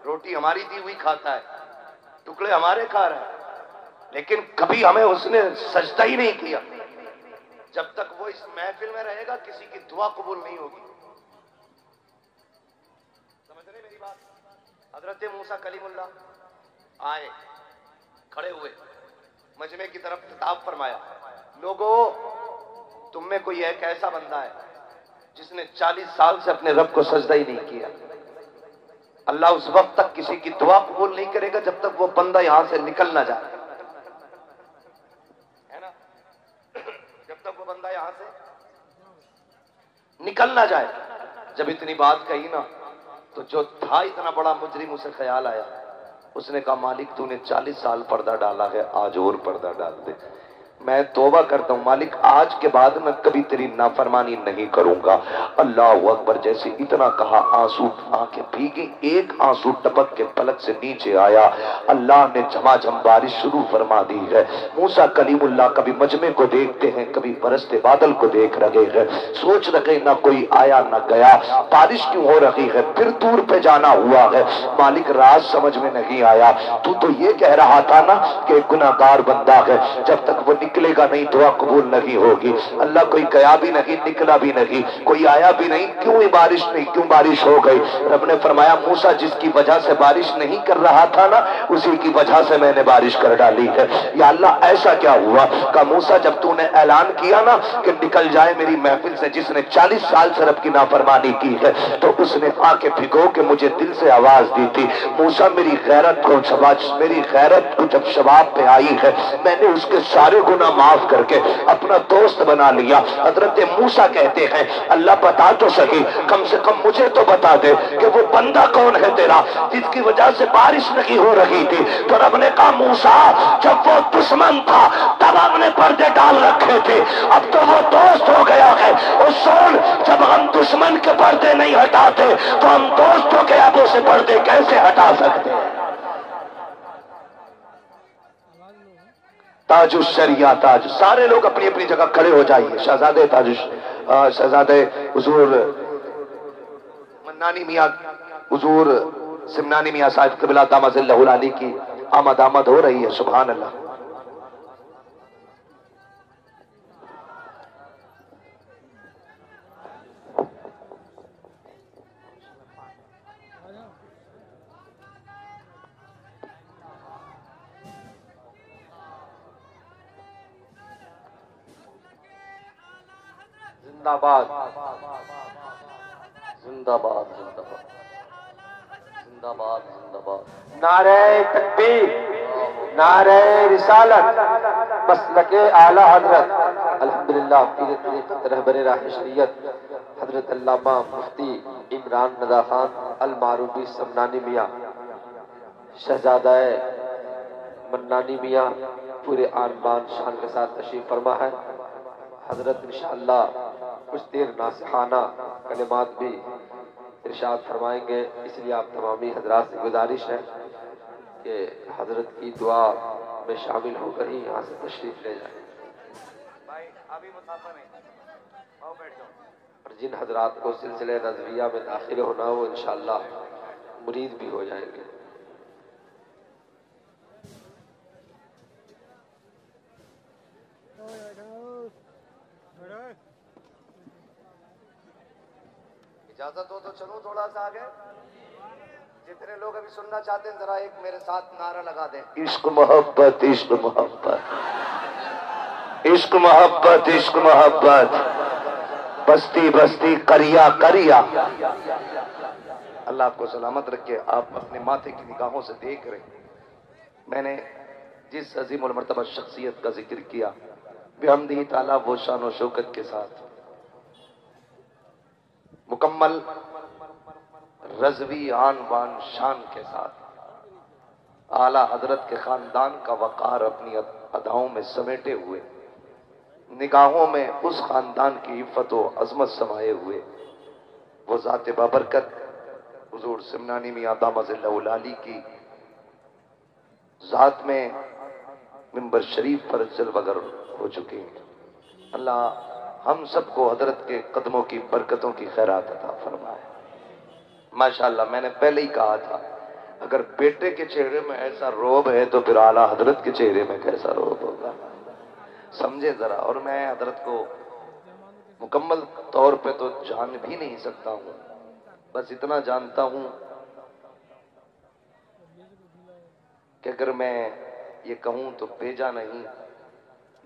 रोटी हमारी दी हुई खाता है। टुकड़े हमारे खा रहा है। लेकिन कभी हमें उसने सजदा ही नहीं किया। जब तक वो इस महफिल में रहेगा, किसी की दुआ कबूल नहीं होगी। समझ रहे मेरी बात? हज़रत मूसा कलीमुल्ला आए, खड़े हुए, मजमे की तरफ़ किताब फरमाया। लोगों तुम में कोई एक ऐसा बंदा है जिसने 40 साल से अपने रब को सजदा ही नहीं किया। अल्लाह उस वक्त तक किसी की दुआ कबूल नहीं करेगा जब तक वो बंदा यहाँ से निकल ना जाए। है ना? जब तक वो बंदा यहाँ से निकल ना जाए। जब इतनी बात कही ना तो जो था इतना बड़ा मुजरिम उसे ख्याल आया। उसने कहा, मालिक, तूने 40 साल पर्दा डाला है, आज और पर्दा डाल दे। मैं तोबा करता हूँ, मालिक, आज के बाद मैं कभी तेरी नाफरमानी नहीं करूँगा। अल्लाह अकबर जैसे इतना कहा, आँसू आँखें भीगी, एक आँसू टपक के पलक से नीचे आया। अल्लाह ने झमाझम बारिश शुरू फरमा दी है। मूसा कलीमुल्लाह कभी मजमे को देखते हैं, कभी बरसते बादल को देख रहे हैं। सोच रहे, ना कोई आया, ना गया। बारिश क्यों हो रही है? फिर दूर पे जाना हुआ है। मालिक, राज समझ में नहीं आया। तू तो ये कह रहा था ना कि गुनागार बंदा है। जब तक वो निकलेगा नहीं, दुआ कबूल नहीं होगी। अल्लाह कोई गया भी नहीं, निकला भी नहीं, कोई आया भी नहीं, क्यों बारिश नहीं, क्यों बारिश हो गई? रब ने फरमाया, मूसा, जिसकी वजह से बारिश नहीं कर रहा था ना, उसी की वजह से मैंने बारिश कर डाली है। या अल्लाह, ऐसा क्या हुआ? का मूसा, जब तूने ऐलान किया ना कि निकल जाए मेरी महफिल से, जिसने चालीस साल से रब की नाफरमानी की है तो उसने आके भिगो के मुझे दिल से आवाज़ दी थी, मूसा, मेरी गैरत को मेरी गैरत को जब शबाब पे आई है, मैंने उसके सारे गुना माफ़ करके अपना दोस्त बना लिया। हज़रत मूसा कहते हैं, अल्लाह बता तो सकी कम से कम मुझे तो बता दे कि वो बंदा कौन है तेरा? जिसकी वजह से बारिश नहीं हो रही थी। तो रब ने कहा, मूसा, जब वो दुश्मन था, तब हमने पर्दे डाल रखे थे। अब तो वो दोस्त हो गया है। और सुन, जब हम दुश्मन के पर्दे नहीं हटाते तो हम दोस्तों के आबों से पर्दे कैसे हटा सकते हैं? ताजुश शरिया ताज। सारे लोग अपनी अपनी जगह खड़े हो जाइए। शहजादे ताजुश अ, शहजादे हजूर मन्नानी मियाँ हजूर सिमनानी मिया साहिब कबिला दामाजिल्लाहुल की आमद आमद हो रही है सुबहान अल्लाह। जिंदाबाद। जिंदाबाद जिंदाबाद। जिंदाबाद जिंदाबाद। नारे तकबीर, नारे रिसालत मसलक आला हज़रत। अल्हम्दुलिल्लाह, पीर तरीक़त रहबर राह शरीयत। हज़रत अल्लामा मुफ्ती इमरान नदा खान अल मारूफी समनानी मियाँ। शहजादा मन्नानी मियाँ, पूरे आन बान शान के साथ तशरीफ़ फरमा है। हज़रत इंशाअल्लाह कुछ देर नासिहाना कलिमात भी इरशाद फरमाएँगे। इसलिए आप तमामी हजरात से गुजारिश है कि हज़रत की दुआ में शामिल होकर ही यहाँ से तशरीफ़ ले जाए। और जिन हजरात को सिलसिले नज़रिया में दाखिल होना वो इंशाल्लाह मुरीद भी हो जाएँगे। इजाज़त हो तो चलूँ थोड़ा सा आगे। जितने लोग अभी सुनना चाहते हैं जरा एक मेरे साथ नारा लगा दें। इश्क मोहब्बत इश्क मोहब्बत। इश्क मोहब्बत इश्क मोहब्बत। बस्ती बस्ती करिया करिया। अल्लाह आपको सलामत रखे। आप अपने माथे की निगाहों से देख रहे मैंने जिस अजीम मरतबा शख्सियत का ज़िक्र किया बेहमदी ताला वो शान व शौकत के साथ। मुकम्मल, रजवी आन बान शान के साथ। आला हज़रत के खानदान का वकार अपनी अदाओं में समेटे हुए, निगाहों में उस खानदान की इफ्फत व अजमत समाये हुए। वो ज़ात बाबरकत, हुजूर सिमनानी मियाँ दामजिल्लाली की ज़ात में मिंबर शरीफ पर जलवगर हो चुके हैं। अल्लाह हम सबको हज़रत के कदमों की, बरकतों की खैरात अता फरमाए। माशाल्लाह, मैंने पहले ही कहा था, अगर बेटे के चेहरे में ऐसा रोब है तो फिर आला हज़रत के चेहरे में कैसा रोब होगा? समझे जरा, और मैं हज़रत को मुकम्मल तौर पे तो जान भी नहीं सकता हूँ। बस इतना जानता हूँ कि अगर मैं ये कहूँ तो भेजा नहीं,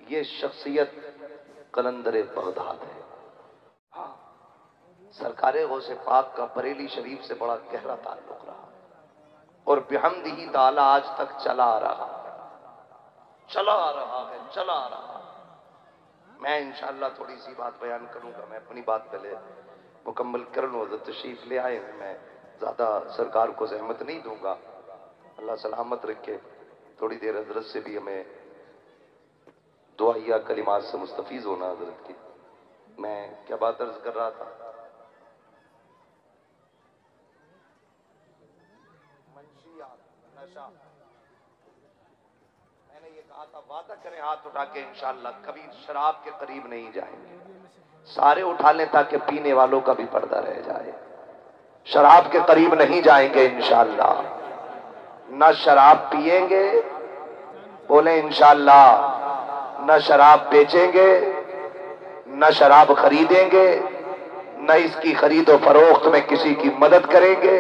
ये शख्सियत कलंदर बगदाद है। हाँ सरकार गौसे पाक का बरेली शरीफ से बड़ा गहरा ताल्लुक रहा। और बेहमद ही ताला आज तक चला आ रहा। चला आ रहा है, चला आ रहा। मैं इंशाल्लाह थोड़ी सी बात बयान करूँगा। मैं अपनी बात पहले मुकम्मल कर लूँ तो तशरीफ़ ले आए मैं ज़्यादा सरकार को जहमत नहीं दूँगा। अल्लाह सलामत रखे। थोड़ी देर हज़रत से भी हमें दुआया कलिमात से मुस्तफ़ीज़ होना हज़रत की। मैं क्या बात अर्ज़ कर रहा था? मैंने ये कहा था, वादा करें हाथ उठा के, इंशाल्लाह कभी शराब के करीब नहीं जाएँगे। सारे उठा लें ताकि पीने वालों का भी पर्दा रह जाए। शराब के करीब नहीं जाएँगे, इंशाल्लाह। ना शराब पिएँगे बोले, इंशाल्लाह। न शराब बेचेंगे, न शराब खरीदेंगे, न इसकी खरीदो फरोख्त में किसी की मदद करेंगे,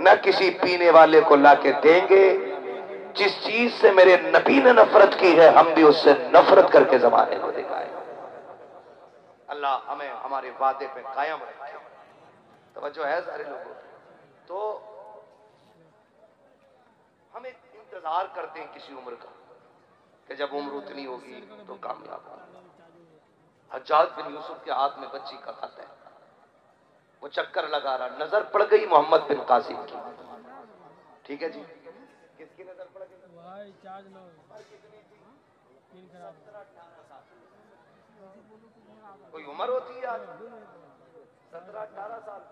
न किसी पीने वाले को लाके देंगे। जिस चीज़ से मेरे नबी ने नफरत की है, हम भी उससे नफरत करके जमाने को दिखाए। अल्लाह हमें हमारे वादे पे कायम रखे। तवज्जो है सारे लोगों तो हम एक इंतज़ार करते हैं किसी उम्र का। कि जब उम्र उतनी होगी तो कामयाब होगा। हजाज बिन यूसुफ के हाथ में बच्ची का खत है। वो चक्कर लगा रहा नज़र पड़ गई मोहम्मद बिन कासिम की। ठीक है जी? किसकी नज़र पड़ गई? हो। कोई उम्र होती है आज? सत्रह अठारह साल।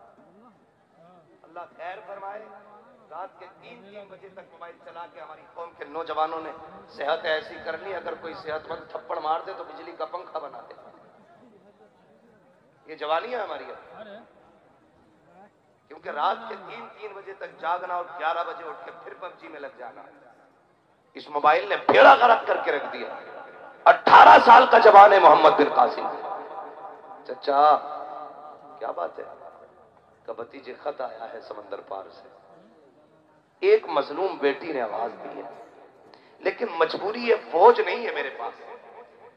अल्लाह खैर फरमाए। रात के तीन तीन बजे तक मोबाइल चला के हमारी कौम के नौजवानों ने सेहत ऐसी कर ली अगर कोई सेहतमंद थप्पड़ मार दे तो बिजली का पंखा बना दे। ये जवानी है हमारी अब। क्योंकि रात के तीन तीन बजे तक जागना और ग्यारह बजे उठ के फिर पबजी में लग जाना इस मोबाइल ने बेड़ा गरक करके रख दिया। अट्ठारह साल का जवान है मोहम्मद बिन कासिम। चचा क्या बात है? का भतीजे खत आया है समंदर पार से? एक मजलूम बेटी ने आवाज़ दी है। लेकिन मजबूरी है फौज नहीं है मेरे पास।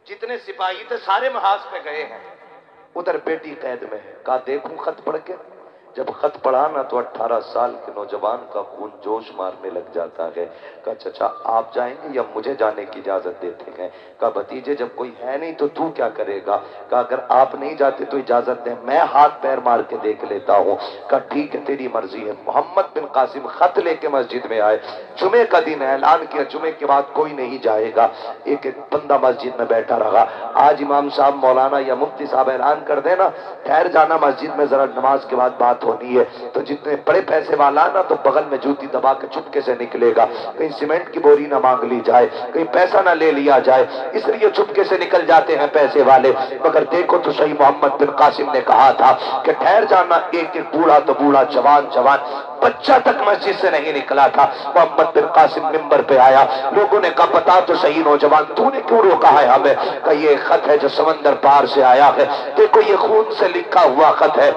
जितने सिपाही थे सारे महाज पे गए हैं। उधर बेटी कैद में है। कहा, देखूँ खत पढ़ के? जब खत पढ़ा ना तो 18 साल के नौजवान का खून जोश मारने लग जाता है। कहा, चचा, आप जाएँगे या मुझे जाने की इजाज़त देते हैं? कहा, भतीजे, जब कोई है नहीं तो तू क्या करेगा? कहा, अगर आप नहीं जाते तो इजाज़त दें, मैं हाथ पैर मार के देख लेता हूँ। कहा, ठीक है, तेरी मर्ज़ी है। मोहम्मद बिन कासिम खत लेके मस्जिद में आए। जुमे का दिन ऐलान किया, जुमे के बाद कोई नहीं जाएगा। एक एक बंदा मस्जिद में बैठा रहा। आज इमाम साहब, मौलाना या मुफ्ती साहब ऐलान कर देना। ठहर जाना मस्जिद में, जरा नमाज़ के बाद बात होनी है। तो जितने बड़े पैसे वाला ना तो बगल में जूती दबा के चुपके से निकलेगा। कहीं सीमेंट की बोरी ना मांग ली जाए, कहीं पैसा ना ले लिया जाए, इसलिए चुपके से निकल जाते हैं पैसे वाले। मगर देखो तो सही मोहम्मद बिन कासिम ने कहा था कि ठहर जाना एक एक बूढ़ा तो बूढ़ा, जवान जवान। बच्चा तक मस्जिद से नहीं निकला था। मोहम्मद बिन कासिम मिंबर पे आया। लोगों ने कहा, बता तो सही नौजवान, तूने क्यों रोका है हमें? का ये खत है जो समंदर पार से आया है। देखो, ये खून से लिखा हुआ खत है।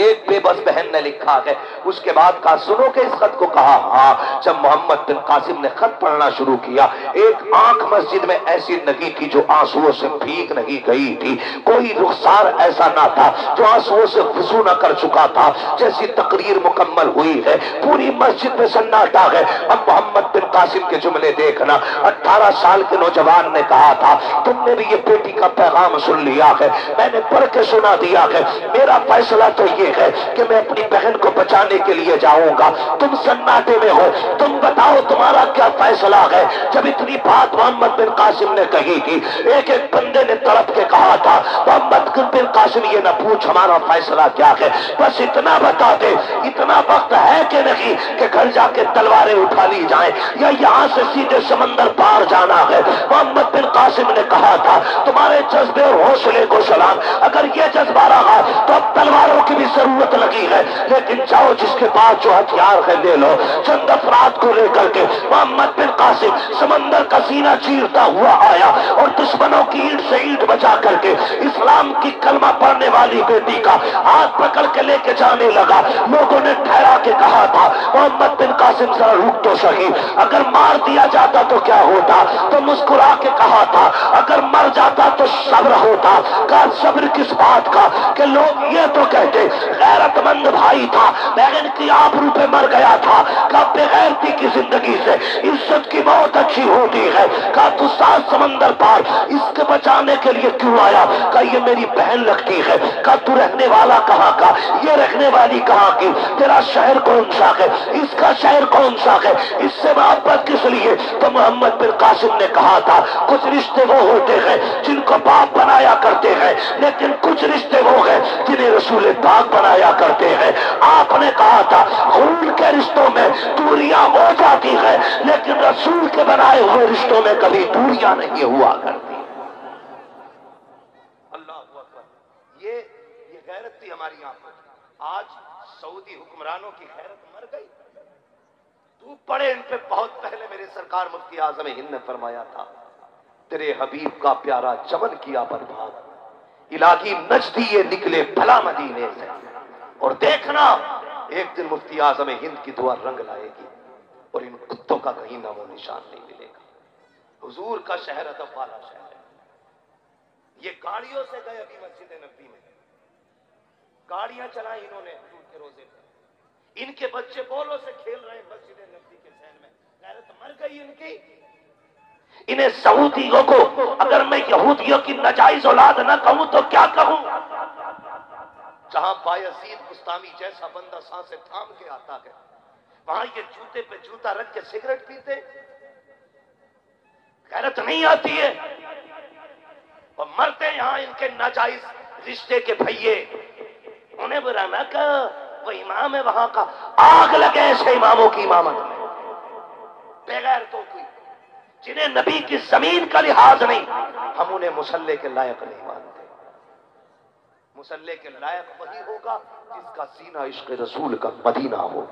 एक बेबस बहन ने लिखा है। उसके बाद कहा, सुनो के इस खत को कहा। हाँ जब मोहम्मद बिन कासिम ने खत पढ़ना शुरू किया, एक आँख मस्जिद में ऐसी लगी थी जो आंसुओं से भीग नहीं गई थी। कोई रुखसार ऐसा ना था जो आंसुओं से वज़ू न कर चुका था। जैसी तकरीर मुकम्मल हुई है, पूरी मस्जिद में सन्नाटा है। अब मोहम्मद बिन कासिम के जुमले देखना अठारह साल के नौजवान ने कहा था, तुमने भी ये बेटी का पैगाम सुन लिया है, मैंने पढ़ के सुना दिया है। मेरा फैसला तो ये है कि मैं अपनी बहन को बचाने के लिए जाऊँगा। तुम सन्नाटे में हो। तुम बताओ तुम्हारा क्या फैसला है? जब इतनी बात मोहम्मद बिन कासिम ने कही थी एक एक बंदे ने तड़प के कहा था, मोहम्मद बिन कासिम, ये न पूछ हमारा फैसला क्या है। बस इतना बता दे, इतना वक्त है कि नहीं कि घर जाके तलवारें उठा ली जाए या यहाँ से सीधे समंदर पार जाना है। मोहम्मद बिन कासिम ने कहा था, तुम्हारे जज्बे और हौसले को सलाम। अगर ये जज्बा रहा तो अब तलवारों की भी ज़रूरत लगी है। लेकिन जाओ जिसके पास जो हथियार है, ले लो। चंद अफराद को लेकर के मोहम्मद बिन कासिम समंदर का सीना चीरता हुआ आया और दुश्मनों की ईट से ईट बचा करके इस्लाम की कलमा पढ़ने वाली बेटी का हाथ पकड़ के लेके जाने लगा। लोगों ने ठहरा के कहा था, मोहम्मद बिन कासिम, जरा रुक तो सही। अगर मार दिया जाता तो क्या होता? तो मुस्कुरा के कहा था, अगर मर जाता तो सब्र होता। का सब्र किस बात का? कि लोग ये तो कहते गैरतमंद भाई था। बहन की आबरू पे मर गया था। का बेगैरती की ज़िंदगी से इज़्ज़त की बहुत अच्छी होती है? का तू सात समंदर पार इसके बचाने के लिए क्यों आया? का ये मेरी बहन लगती है? का तू रहने वाला कहाँ का? ये रहने वाली कहाँ की? तेरा शहर कौन सा है? इसका शहर कौन सा है? इससे मोहब्बत किस लिए? तो मोहम्मद बिन कासिम ने कहा था, कुछ रिश्ते वो होते हैं जिनको बाप बनाया करते हैं, लेकिन कुछ रिश्ते वो हैं जिन्हें रसूल पाक बनाया करते हैं। आपने कहा था, खून के रिश्तों में दूरियाँ हो जाती है, लेकिन रसूल के बनाए हुए रिश्तों में कभी दूरियाँ नहीं हुआ करती। अल्लाह ये ये गैरत थी हमारी आँखों में। आज सऊदी हुक्मरानों की गैरत मर गई। तू पड़े इन पे बहुत पहले मेरे सरकार मुफ्ती आज़म हिंद ने फरमाया था। तेरे हबीब का प्यारा चमन किया बर्बाद। इलाकी नजदी ये निकले भला मदीने से। और देखना, एक दिन मुफ्ती आज़म हिंद की दुआ रंग लाएगी और इन कुत्तों का कहीं नामो निशान नहीं मिलेगा। हुजूर का शहर अदब वाला शहर है। ये गाड़ियों से गए अभी मस्जिद नबी में। गाड़ियाँ चलाई इन्होंने के रोज़े पे इनके बच्चे बोलो से खेल रहे मस्जिद नबी के सहन में। गैरत मर गई इनकी इन्हें सऊदियों को, अगर मैं यहूदियों की नजायज औलाद न कहूँ तो क्या कहूँ? जहाँ बायसीद मुस्तामी जैसा बंदा सांसे थाम के आता है, वहाँ ये जूते पे जूता रख के सिगरेट पीते। गैरत नहीं आती है। और मरते यहाँ इनके नाजायज रिश्ते के भैये। उन्हें बुरा ना कह, वो इमाम है वहाँ का। आग लगे ऐसे इमामों की इमामत में। बगैर तो कोई जिन्हें नबी की ज़मीन का लिहाज नहीं, हम उन्हें मुसल्ले के लायक नहीं मानते। मुसल्ले के लायक वही होगा जिसका सीना इश्क रसूल का मदीना हो।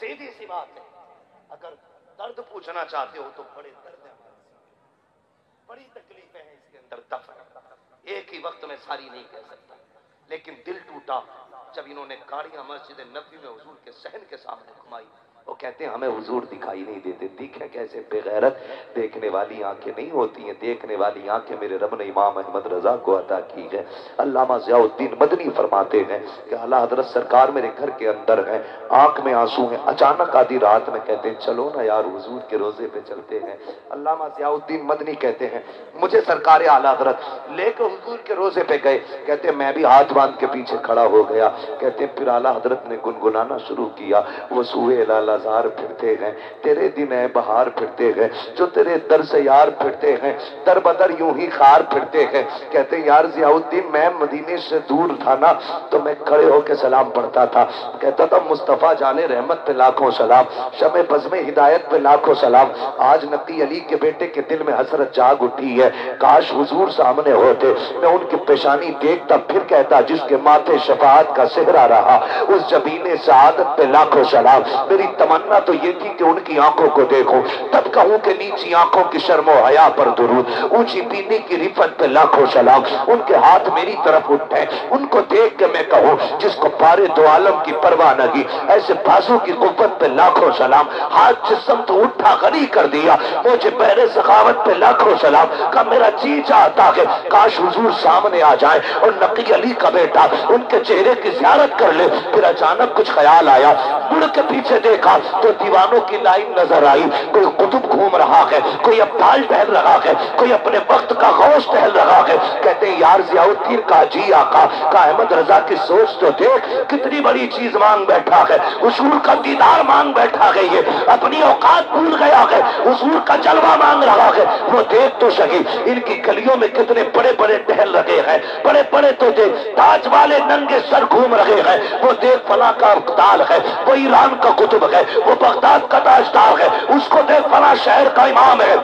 सीधी सी बात है, अगर दर्द पूछना चाहते हो तो बड़े दर्द बड़ी तकलीफें हैं इसके अंदर, दफन। एक ही वक्त में सारी नहीं कह सकता, लेकिन दिल टूटा जब इन्होंने गाड़ियाँ मस्जिद नबी में हुजूर के सहन के सामने घुमाई। वो कहते हैं, हमें हुजूर दिखाई नहीं देते। दिखे कैसे? बेगैरत, देखने वाली आँखें नहीं होती हैं। देखने वाली आँखें मेरे रब ने इमाम अहमद रजा को अदा की है। अल्लामा जियाउद्दीन मदनी फरमाते हैं कि अल्लाह हज़रत सरकार मेरे घर के अंदर है। आँख में आँसू हैं। अचानक आधी रात में कहते हैं, चलो ना यार, हुजूर के रोज़े पे चलते हैं। अल्लामा जयाउद्दीन मदनी कहते हैं, मुझे सरकार आला हज़रत लेकर हुजूर के रोज़े पे गए। कहते मैं भी हाथ बाँध के पीछे खड़ा हो गया। कहते फिर आला हज़रत ने गुनगुनाना शुरू किया। वो सूहे लाला बाज़ार फिरते हैं, तेरे दिन है बहार फिरते हैं, जो तेरे दर से यार फिरते हैं, दर बदर यूँ ही खार फिरते हैं। कहते यार जियाउद्दीन, मैं मदीने से दूर था ना तो मैं खड़े होकर सलाम पढ़ता था। कहता था, मुस्तफ़ा जाने रहमत पे लाखों सलाम शब बज़म हिदायत पे लाखों सलाम। आज नकी अली के बेटे के दिल में हसरत जाग उठी है, काश हुजूर सामने होते। मैं उनकी पेशानी देखता, फिर कहता, जिसके माथे शफात का सेहरा रहा, उस जबीने सादत पे लाखों सलाम। मेरी तमन्ना तो ये थी कि उनकी आँखों को देखो। तब कहूँ कि नीची आँखों की शर्मो हया पर दुरूद ऊँची पीने की रिफत पे लाखों सलाम उनके हाथ मेरी तरफ़ उठे उनको देख के मैं कहूँ, जिसको पारे दो आलम की परवाह नगी ऐसे बाजू की कुत पे लाखों सलाम हाथ जिसम तो उठा गनी कर दिया। मुझे पहले सखावत पे लाखों सलाम का मेरा जी चाहता है, काश हुजूर सामने आ जाए और नकी अली का बेटा उनके चेहरे की जियारत कर ले। फिर अचानक कुछ ख्याल आया। मुड़ के पीछे देखा तो दीवानों की लाइन नज़र आई। कोई कुतुब घूम रहा है, कोई अब्दाल टहल रहा है, कोई अपने वक्त का गौश टहल रहा है। कहते हैं, यार जियाउद्दीन का जी आका, का अहमद रजा की सोच तो देख, कितनी बड़ी चीज़ मांग बैठा है। उसूल का दीदार मांग बैठा है ये, अपनी औकात भूल गया है उसूल का जलवा मांग रहा है। वो देख तो सही इनकी गलियों में कितने बड़े बड़े टहल रहे हैं बड़े बड़े तो देख ताज वाले नंगे सर घूम रहे हैं। वो देख, फला का अब्दाल है, वो ईरान का कुतुब है। वो बगदाद का ताजदार है। उसको देख फला शहर का इमाम है।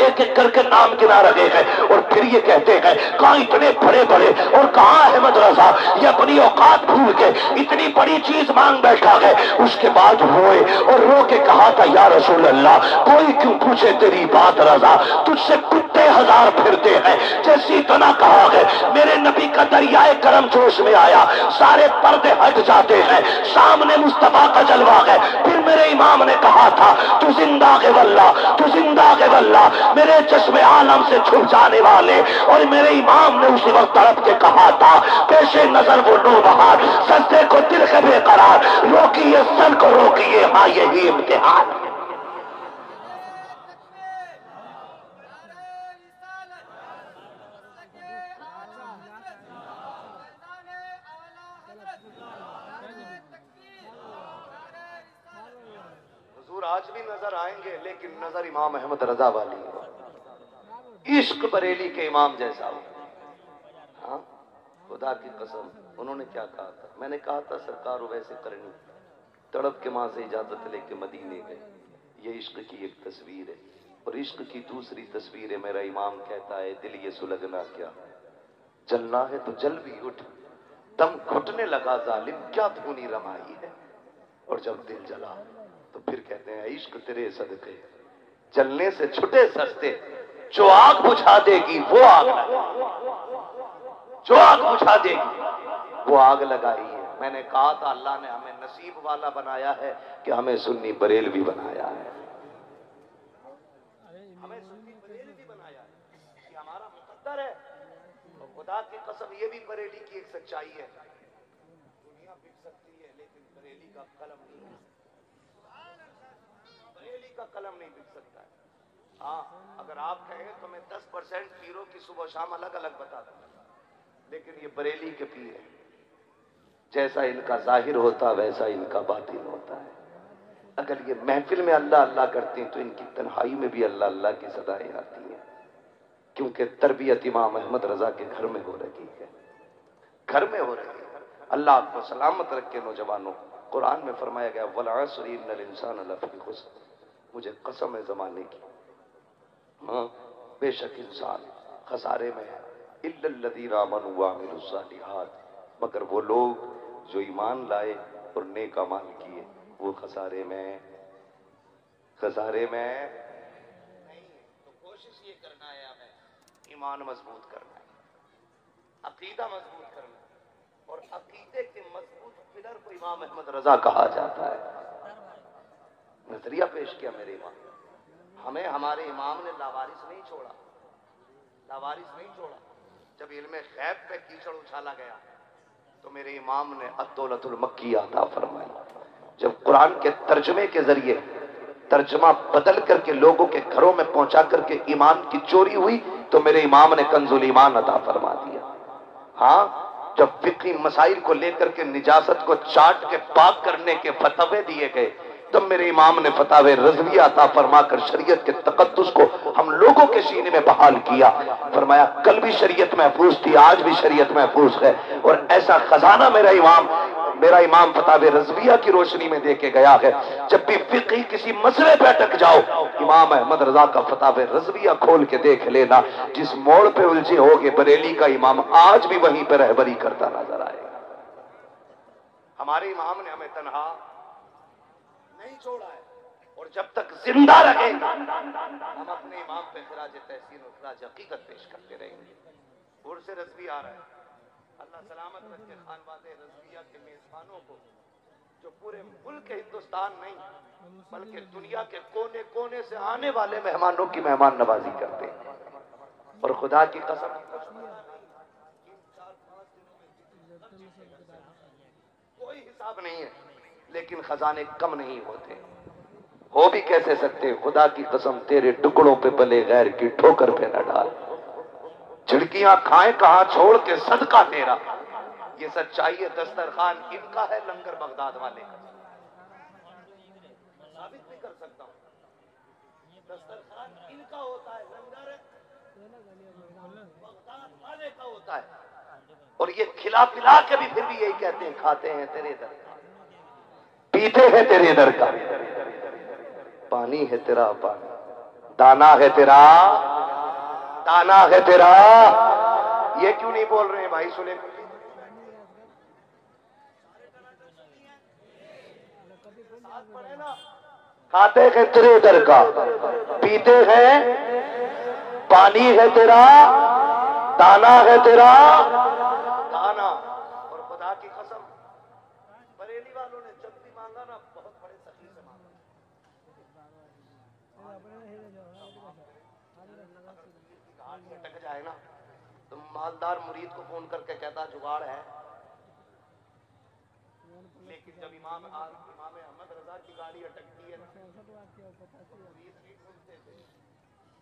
एक एक करके नाम गिना रहे हैं और फिर ये कहते हैं, कहा इतने बड़े बड़े और कहा अहमद रजा? ये अपनी औकात भूल के इतनी बड़ी चीज़ मांग बैठा है। उसके बाद रोए और रो के कहा था, या रसूल अल्लाह कोई क्यों पूछे तेरी बात रजा? तुझसे कुछ सत्ते हज़ार फिरते हैं। जैसी तना कहा है, मेरे नबी का दरियाए करम जोश में आया, सारे पर्दे हट जाते हैं, सामने मुस्तफ़ा का जलवा है। फिर मेरे इमाम ने कहा था, तू ज़िंदा के वल्ला तू ज़िंदा के वल्ला मेरे चश्मे आलम से छुप जाने वाले और मेरे इमाम ने उसी वक्त तड़प के कहा था, पेशे नज़र वो नो बहार, सस्ते को दिल के बेकरार, रोकिए सर को रोकिए हाँ यही इम्तिहान आज भी नज़र आएँगे, लेकिन नज़र इमाम अहमद रजा वाली है। इश्क बरेली के इमाम जैसा हो। हाँ खुदा की कसम, उन्होंने क्या कहा था? मैंने कहा था, सरकार वैसे करनी। तड़प के माँ से इजाज़त लेके मदीने गए। ये इश्क की एक तस्वीर है। और इश्क की दूसरी तस्वीर है, मेरा इमाम कहता है, दिल ये सुलगना क्या? जलना है तो जल भी उठ। दम घुटने लगा, जालिम, क्या धूनी रमाई है? और जब दिल जला तो फिर कहते हैं, इश्क तेरे सदके, जलने से छुटे सस्ते जो आग बुझा देगी, वो आग जो आग बुझा देगी, वो आग लगाई है। मैंने कहा था, अल्लाह ने हमें नसीब वाला बनाया है कि हमें सुन्नी बरेल भी बनाया है। हमें सुन्नी बरेल भी बनाया है। कि हमारा मुकद्दर है। खुदा की कसम, ये भी बरेली की एक सच्चाई है। दुनिया बिक सकती है, लेकिन बरेली का कलम नहीं। बरेली का कलम नहीं बिक सकता है। हाँ अगर आप कहें तो मैं 10 परसेंट पीरों की सुबह शाम अलग अलग बता दूँगा लेकिन ये बरेली के पीर है। जैसा इनका ज़ाहिर होता, वैसा इनका बातिन होता है। अगर ये महफिल में अल्लाह अल्लाह करते हैं तो इनकी तन्हाई में भी अल्लाह अल्लाह की सदाएँ आती हैं। क्योंकि तरबियत इमाम अहमद रजा के घर में हो रही है। घर में हो रही है। अल्लाह आपको सलामत रखे नौजवानों। कुरान में फरमाया गया वलासरीन इंसान मुझे कसम है जमाने की। हाँ बेशक इंसान खसारे में है। मगर वो लोग जो ईमान लाए और नेक अमाल किए, वो खसारे में खसारे में नहीं तो कोशिश ये करना है हमें, ईमान मज़बूत करना है, अकीदा मज़बूत करना है। और अकीदे के मज़बूत पिलर को इमाम अहमद रजा कहा जाता है। नज़रिया पेश किया मेरे इमाम हमें हमारे इमाम ने लावारिस नहीं छोड़ा। लावारिस नहीं छोड़ा। जब इल्म खैब पे कीचड़ उछाला गया तो मेरे इमाम ने अदौलतुल मक्की अता फरमाई। जब कुरान के तर्जमे के ज़रिए तर्जमा बदल करके लोगों के घरों में पहुँचा करके ईमान की चोरी हुई तो मेरे इमाम ने कंजुल ईमान अदा फरमा दिया। हाँ जब फिक्री मसाइल को लेकर के निजासत को चाट के पाक करने के फतवे दिए गए तब मेरे इमाम ने फतावे रजवी अता फरमाकर शरीयत के तकदस को हम लोगों के सीने में बहाल किया। फरमाया, कल भी शरीयत महफूज थी, आज भी शरीयत महफूज है। और ऐसा खजाना मेरा इमाम मेरा इमाम फतावे रजविया की रोशनी में दे के गया है। जब भी फिकी किसी मसले पे अटक जाओ, इमाम अहमद रजा का फतावे रजविया खोल के देख लेना। जिस मोड़ पे उलझे हो गए बरेली का इमाम आज भी वहीं पर रहबरी करता नज़र आएगा। हमारे इमाम ने हमें तनहा नहीं छोड़ा है। और जब तक ज़िंदा रहेगा हम अपने इमाम पे खराज तहसीन और खराज हकीकत पेश करते रहेंगे। उर्स रजवी आ रहा है। अल्लाह सलामत रखे खानवाद रजविया के मेजबानों को, जो पूरे मुल्क हिंदुस्तान नहीं, बल्कि दुनिया के कोने कोने से आने वाले मेहमानों की मेहमान नवाजी करते हैं। और खुदा की कसम कोई हिसाब नहीं है। लेकिन खजाने कम नहीं होते। हो भी कैसे सकते खुदा की कसम, तेरे टुकड़ों पे पले गैर की ठोकर पे न डाल। झिड़कियाँ खाए, कहा छोड़ के सदका तेरा। ये सच्चाई है, दस्तरखान इनका है, लंगर बगदाद वाले का। साबित कर सकता दस्तरखान इनका होता है, लंगर बगदाद वाले का होता है। और ये खिला पिला के भी फिर भी यही कहते हैं, खाते हैं तेरे दर। पीते हैं तेरे दर का। पानी है तेरा पानी। दाना है तेरा। दाना है तेरा। ये क्यों नहीं बोल रहे भाई, सुने? खाते हैं तेरे दर का। पीते हैं। पानी है तेरा। दाना है तेरा दाना और खुदा की कसम बरेली वालों ने जब भी मांगा ना बहुत बड़े सखी से मांगा घाट अटक जाए ना तो मालदार मुरीद को फ़ोन करके कहता, जुगाड़ है। लेकिन जब इमाम इमाम अहमद रजा की गाड़ी अटकती है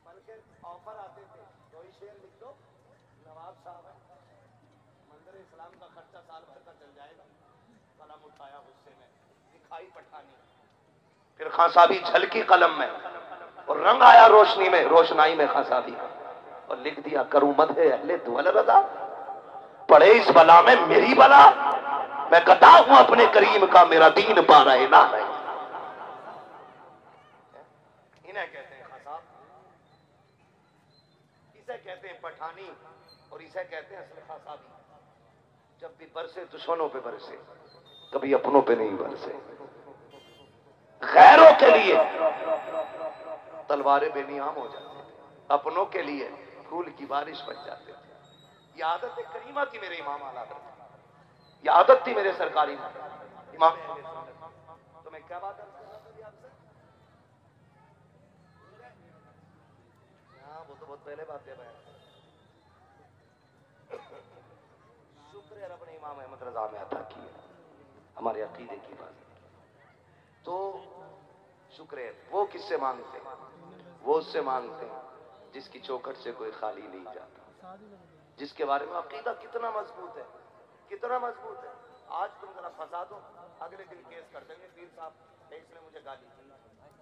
बल्कि ऑफ़र आते थे दो ही शेर लिख दो, नवाब साहब है, मंदिर इस्लाम का खर्चा साल भर का चल जाएगा। कलम उठाया गुस्से में, दिखाई पठानी। फिर खांसाबी झलकी कलम में और रंग आया रोशनी में, रोशनाई में खांसाबी और लिख दिया, करूँ मद है अहले दुअल रजा। पड़े इस बला में मेरी बला। मैं गदा हूँ अपने करीम का, मेरा दीन पा रहे ना? इन्हें कहते हैं इसे कहते हैं पठानी और इसे कहते हैं असल खसाबी। जब भी बरसे दुश्मनों पे बरसे, कभी अपनों पे नहीं बरसे। गैरों के लिए तलवारें बेनियाम हो जाती अपनों के लिए फूल की बारिश बन जाते थे। ये आदत करीमा थी मेरे इमाम आला ये आदत थी मेरे सरकारी इमाम तो मैं क्या बात हाँ? वो तो बहुत पहले बात है शुक्र रब इमाम अहमद रजा में अता की हमारे अकीदे की बात तो शुक्र वो किससे मांगते वो उससे मांगते हैं। जिसकी चौखट से कोई खाली नहीं जाता। जिसके बारे में अकीदा कितना मज़बूत है, कितना मज़बूत है। आज तुम जरा फंसा दो, अगले दिन केस कर देंगे। पीर साहब इसने मुझे गाली दी।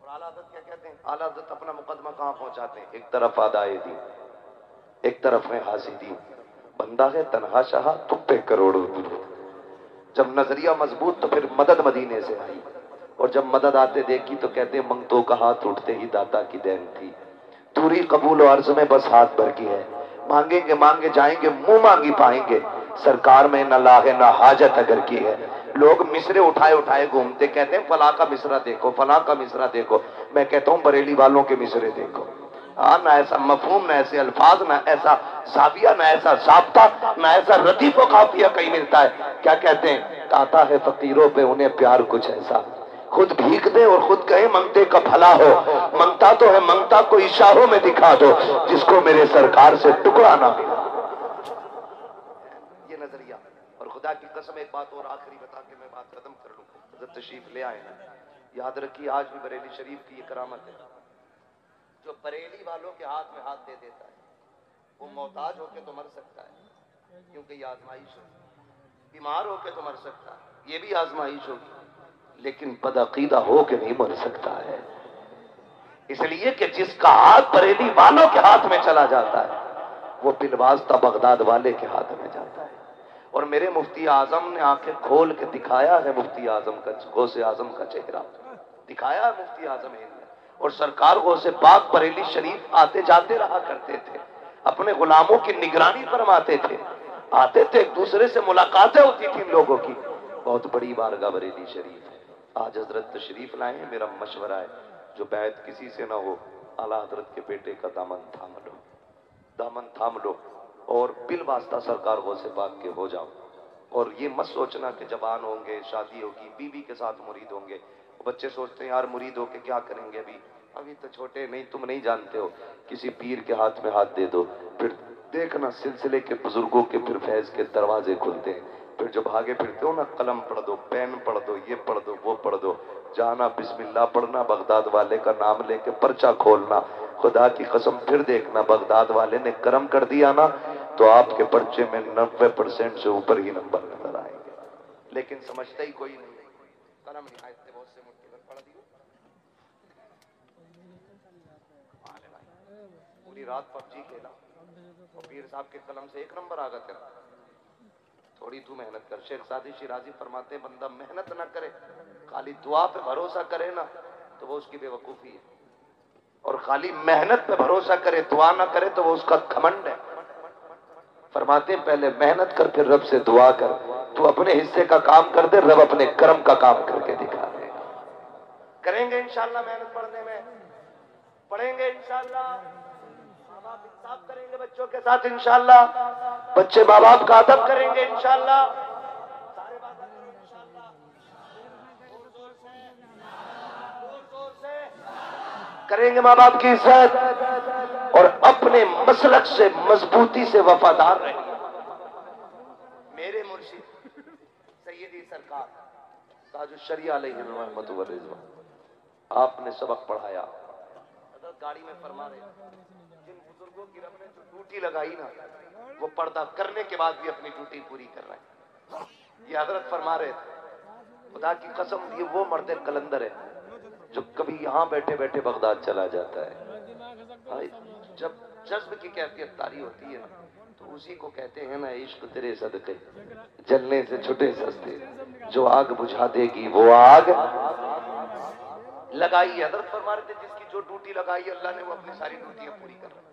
और आला हज़रत क्या कहते हैं? आला हज़रत अपना मुकदमा कहाँ पहुंचाते हैं? एक तरफ़ आदाए दी एक तरफ़ है हाजी दी बंदा है तनहा शाह तुम पे करोड़ों जब नज़रिया मज़बूत तो फिर मदद मदीने से आई। और जब मदद आते देखी तो कहते मंगतों का हाथ उठते ही दाता की देन थी। दूरी कबूल अर्ज़ में बस हाथ भर की है। मांगेंगे, मांगे, जाएँगे, मुँह मांगी पाएँगे। सरकार में न लागे न हाजत अगर की है। लोग मिसरे उठाए उठाए घूमते, कहते हैं, फला का मिसरा देखो, फला का मिसरा देखो। मैं कहता हूँ, बरेली वालों के मिसरे देखो। हाँ ना ऐसा मफहूम, ना ऐसे अल्फाज, ना ऐसा साबिया, ना ऐसा जाबता, ना ऐसा रदीफ काफिया कहीं मिलता है। क्या कहते हैं आता है फकीरों पे, उन्हें प्यार कुछ ऐसा। खुद भीख दे और खुद कहे, मंगते का भला हो। मंगता तो है, मंगता को इशारों में दिखा दो, जिसको मेरे सरकार से टुकड़ा ना मिला। ये नज़रिया। और खुदा की कसम, एक बात और आखिरी बता के मैं बात खत्म कर लूँ। तशरीफ़ ले आए ना। याद रखिए, आज भी बरेली शरीफ की ये करामत है। जो बरेली वालों के हाथ में हाथ दे देता है, वो मोहताज होके तो मर सकता है, क्योंकि ये आजमाइश होगी। बीमार होके तो मर सकता है। ये भी आजमाइश होगी। लेकिन बदअकीदा हो के नहीं मर सकता है। इसलिए कि जिसका हाथ बरेली वालों के हाथ में चला जाता है, वो बिलवास्ता बगदाद वाले के हाथ में जाता है। और मेरे मुफ्ती आज़म ने आँखें खोल के दिखाया है मुफ्ती आज़म का गौसे आज़म का चेहरा। दिखाया है मुफ्ती आज़म और सरकार गौसे पाक बरेली शरीफ आते जाते रहा करते थे। अपने गुलामों की निगरानी फरमाते थे। आते थे, एक दूसरे से मुलाकातें होती थी लोगों की। बहुत बड़ी बारगाह बरेली शरीफ है। आज हज़रत तशरीफ़ लाए, मेरा मशवरा है, जो बैत किसी से ना हो, आला हज़रत के बेटे का दामन थाम लो। दामन थाम लो और बिल वास्ता सरकार गौ से पाक के हो जाओ। और ये मत सोचना कि जवान होंगे, शादी होगी, बीवी के साथ मुरीद होंगे। बच्चे सोचते हैं, यार मुरीद होके क्या करेंगे अभी? अभी तो छोटे नहीं, तुम नहीं जानते हो। किसी पीर के हाथ में हाथ दे दो, फिर देखना सिलसिले के बुज़ुर्गों के फिर फैज के दरवाजे खुलते हैं। फिर जब आगे फिरते हो ना, कलम पढ़ दो, पेन पढ़ दो, ये पढ़ दो, वो पढ़ दो। जाना बिस्मिल्लाह पढ़ना, बगदाद वाले का नाम लेके पर्चा खोलना। खुदा की कसम, फिर देखना, बगदाद वाले ने कर्म कर दिया ना तो आपके पर्चे में नब्बे परसेंट से ऊपर ही नंबर नज़र आएँगे। लेकिन समझते ही कोई नहीं। पूरी रात पबजी खेला। और पीर साहब के कलम से एक नंबर आ गया तेरा। थोड़ी तू मेहनत कर। शेख सादी शिराजी फरमाते हैं, बंदा मेहनत ना करे खाली दुआ पे भरोसा करे ना तो वो उसकी बेवकूफ़ी है। और खाली मेहनत पे भरोसा करे दुआ ना करे तो वो उसका घमंड है। फरमाते हैं, पहले मेहनत कर फिर रब से दुआ कर। तू अपने हिस्से का काम कर दे रब अपने कर्म का काम करके दिखा दे। करेंगे इंशाल्लाह मेहनत पढ़ने में। पढ़ेंगे इंशाल्लाह। इंसाफ करेंगे बच्चों के साथ, इंशाल्लाह। बच्चे माँ बाप का अदब करेंगे, इंशाल्लाह। करेंगे माँ बाप की इज़्ज़त और अपने मसलक से, मजबूती से वफादार रहेंगे। मेरे मुर्शिद, सैयदी सरकार ताजुल शरिया आपने सबक पढ़ाया। गाड़ी में फरमा रहे बुज़ुर्गों की रब ने जो ड्यूटी लगाई ना वो पर्दा करने के बाद भी अपनी ड्यूटी पूरी कर रहे हैं। ये हज़रत फरमा रहे थे खुदा की कसम ये वो मर्द कलंदर है जो कभी यहाँ बैठे बैठे बगदाद चला जाता है। हाँ, जब जज्ब की कैफियत तारी होती है ना तो उसी को कहते हैं ना इश्क तेरे सदके जलने से छुटे सस्ते जो आग बुझा देगी वो आग लगाई। है हज़रत फरमा रहे थे जिसकी जो ड्यूटी लगाई है अल्लाह ने वो अपनी सारी ड्यूटियाँ पूरी कर रही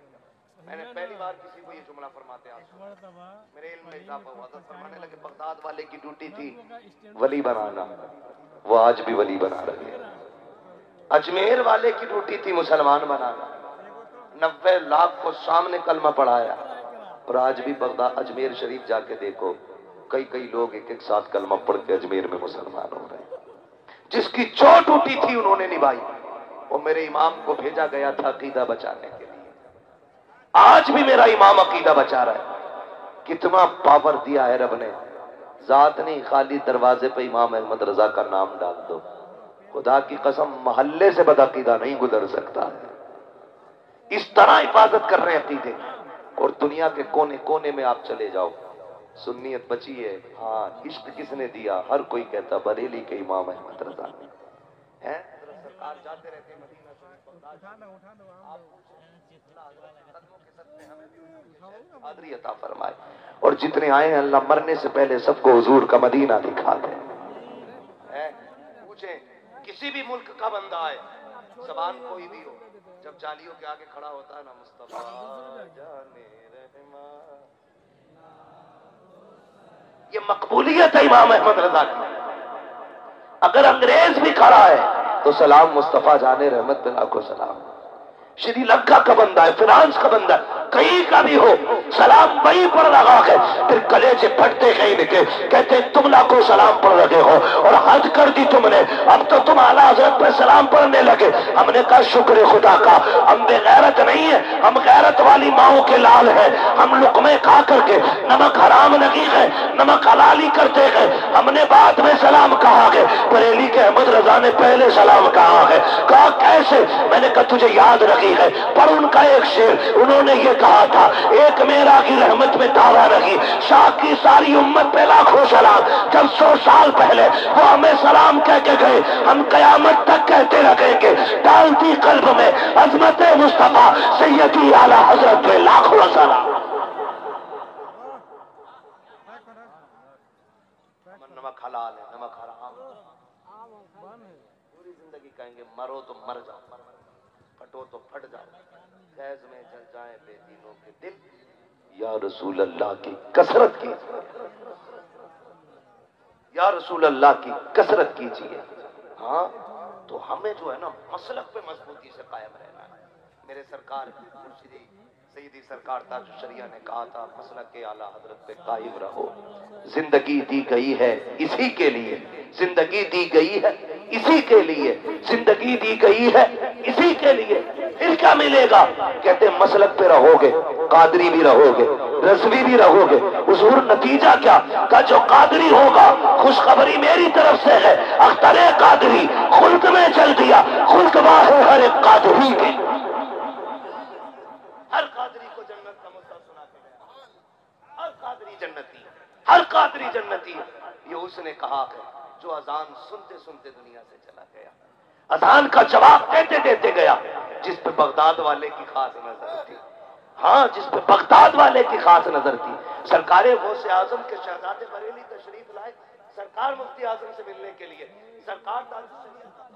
मैंने पहली बार किसी को ये जुमला फरमाते। मेरे इल्म में इजाफा हुआ हज़रत फरमाने लगे बगदाद वाले की ड्यूटी थी। वली बनाना। वो आज भी वली बना रहे हैं। अजमेर वाले की ड्यूटी थी मुसलमान बनाना। नब्बे लाख को सामने कलमा पढ़ाया। और आज भी बगदाद अजमेर शरीफ जाके देखो कई कई लोग एक एक साथ कलमा पढ़ के अजमेर में मुसलमान हो रहे हैं। जिसकी चोट उठी थी उन्होंने निभाई। और मेरे इमाम को भेजा गया था अकीदा बचाने के आज भी मेरा इमाम अकीदा बचा रहा है। कितना पावर दिया है रब ने। जात नहीं, खाली दरवाजे पे इमाम अहमद रजा का नाम डाल दो। खुदा की कसम, मोहल्ले से बदअकीदा नहीं गुजर सकता। इस तरह हिफाजत कर रहे हैं अकीदे। और दुनिया के कोने कोने में आप चले जाओ। सुन्नियत बची है। हाँ इश्क किसने दिया? हर कोई कहता, बरेली के इमाम अहमद रजा ने। सरकार जाते रहते हैं मदीना शरीफ। आप और जितने आए हैं अल्लाह मरने से पहले सबको हजूर का मदीना दिखा दे हैं? पूछें किसी भी मुल्क का बंदा आए? जबान कोई भी हो जब जालियों के आगे खड़ा होता है ना मुस्तफ़ा। जाने ये मकबूलियत है इमाम अहमद रजा की। अगर अंग्रेज़ भी खड़ा है तो सलाम मुस्तफ़ा जाने रहमत बिला को सलाम। श्रीलंका का बंदा है फ्रांस का बंदा है, कहीं का भी हो सलाम वहीं पर लगा के फिर कलेजे फटते कहीं निके कहते तुम लाखों सलाम पढ़ रहे हो और हद कर दी तुमने। अब तो तुम आला हज़रत पर सलाम पढ़ने लगे। हमने कहा शुक्र खुदा का हम बेगैरत नहीं है हम गैरत वाली माओ के लाल है। हम लुकमे खा करके नमक हराम नहीं है नमक हलाली करते गए हमने बाद में सलाम कहा है बरेली के अहमद रजा ने पहले सलाम कहा है। कहा कैसे? मैंने कहा तुझे याद रखी है, पर उनका एक शेर, उन्होंने ये कहा था, एक मेरा की रहमत में दावा रखी शाह की सारी उम्मत पे लाखों सलाम, जब सौ साल पहले वो हमें सलाम कह के गए, हम कयामत तक कहते रखेंगे डालती कल्ब में अजमत मुस्तफ़ा, सैयदी आला हज़रत में लाखों सलाम. नमक हलाल है, नमक हराम पूरी ज़िंदगी कहेंगे, मरो तो मर जाओ। फटो तो फट जाओ। फैज में जल जाए बेदीनों के दिल। या रसूल अल्लाह की कसरत कीजिए। या रसूल अल्लाह की कसरत कीजिए। हाँ तो हमें जो है ना, मसलक पे मजबूती से कायम रहना है। मेरे सरकार मुर्शिदी सईदी सरकार ताज शरिया ने कहा था, मसलक के आला हज़रत पे कायम रहो। ज़िंदगी दी गई है इसी के लिए। ज़िंदगी दी गई है इसी के लिए। ज़िंदगी दी गई है इसी के लिए। फिर क्या मिलेगा? कहते, मसलक पे रहोगे, कादरी भी रहोगे, रजवी भी रहोगे। हुजूर, नतीजा क्या? का जो कादरी होगा, खुशखबरी मेरी तरफ़ से है। अख्तरे कादरी खुल्क में चल दिया खुल्क है हर एक कादरी की हर कादरी को जन्नत का मुद्दा सुना के गया हर कादरी जन्नती हर कादरी जन्नती है। ये उसने कहा है, जो अजान सुनते सुनते दुनिया से चला गया। अजान का जवाब देते देते गया, जिस पे बगदाद वाले की खास नज़र थी। हाँ जिस पे बगदाद वाले की खास नज़र थी। सरकार वो से आज़म के शहजादे बरेली तशरीफ़ लाए, सरकार मुफ्ती आज़म से मिलने के लिए। सरकार शरीयत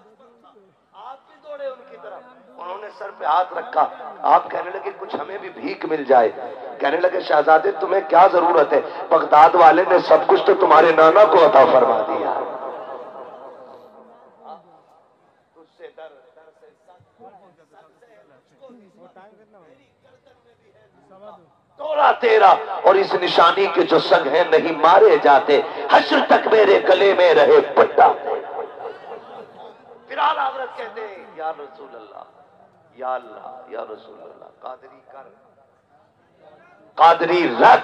आप भी दौड़े उनकी तरफ़। उन्होंने सर पे हाथ रखा। आप कहने लगे, कुछ हमें भी भीख मिल जाए। कहने लगे, शहजादे, तुम्हें क्या ज़रूरत है? बगदाद वाले ने सब कुछ तो तुम्हारे नाना को अता फरमा दिया। तेरा, और इस निशानी के जो संग है, नहीं मारे जाते। हश्र तक मेरे गले में रहे पट्टा। कादरी रख।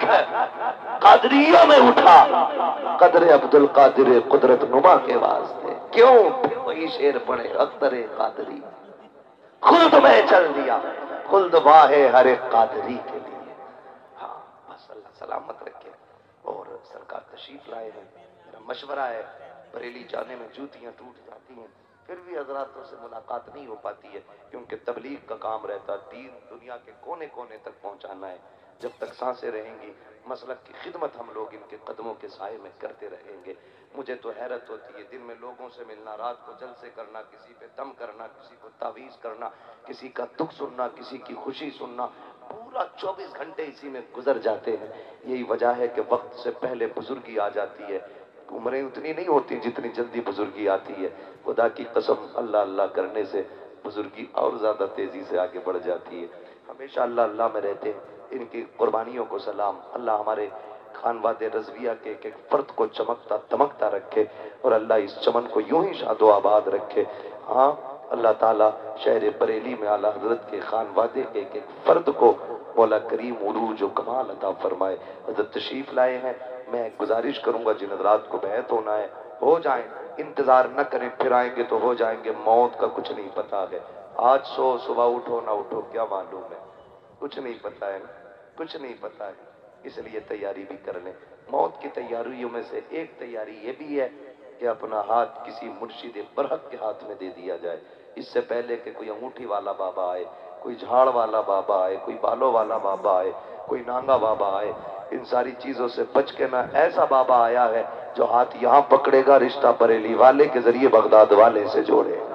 कादरियों में उठा। अब्दुल कादिर कुदरत नुमा के वास्ते। क्यों? वही शेर पड़े अख्तर कादरी। खुद में चल दिया। खुद वाहे हर कादरी के लिए। हाँ बस अल्लाह सलामत रखे। और सरकार तशरीफ़ लाए हैं। मेरा मशवरा है, बरेली जाने में जूतियाँ टूट जाती हैं। फिर भी हजरातों से मुलाकात नहीं हो पाती है, क्योंकि तबलीग का काम रहता है, दीन दुनिया के कोने कोने तक पहुंचाना है। जब तक साँसें रहेंगी, मसलक की खिदमत हम लोग इनके कदमों के साय में करते रहेंगे। मुझे तो हैरत होती है, दिन में लोगों से मिलना, रात को जल से करना, किसी पे दम करना, किसी को तावीज़ करना, किसी का दुख सुनना, किसी की खुशी सुनना, पूरा 24 घंटे इसी में गुजर जाते हैं। यही वजह है कि वक्त से पहले बुजुर्गी आ जाती है उम्रें उतनी नहीं होती जितनी जल्दी बुजुर्गी आती है। खुदा की कसम, अल्लाह अल्लाह करने से बुजुर्गी और ज़्यादा तेज़ी से आगे बढ़ जाती है। हमेशा अल्लाह अल्लाह में रहते हैं। इनकी कुर्बानियों को सलाम। अल्लाह हमारे खानवाद रजविया के एक एक फर्द को चमकता दमकता रखे और अल्लाह इस चमन को यूँ ही शादो आबाद रखे। हाँ अल्लाह ताला शहर बरेली में आला हज़रत के खानवादे के एक एक फर्द को मौला करीम उरूज व कमाल अता फरमाए। हज़रत तशरीफ़ लाए हैं। मैं गुजारिश करूँगा, जिन हजरात को बैत होना है हो जाए, इंतज़ार न करें, फिर आएँगे तो हो जाएँगे, मौत का कुछ नहीं पता है। आज सो, सुबह उठो, ना उठो, क्या मालूम है? कुछ नहीं पता है कुछ नहीं पता है। इसलिए तैयारी भी कर लें। मौत की तैयारियों में से एक तैयारी ये भी है कि अपना हाथ किसी मुर्शिद बरहक के हाथ में दे दिया जाए। इससे पहले कि कोई अंगूठी वाला बाबा आए, कोई झाड़ वाला बाबा आए, कोई बालों वाला बाबा आए, कोई नांगा बाबा आए इन सारी चीज़ों से बच के ना ऐसा बाबा आया है जो हाथ यहाँ पकड़ेगा, रिश्ता बरेली वाले के ज़रिए बगदाद वाले से जोड़े।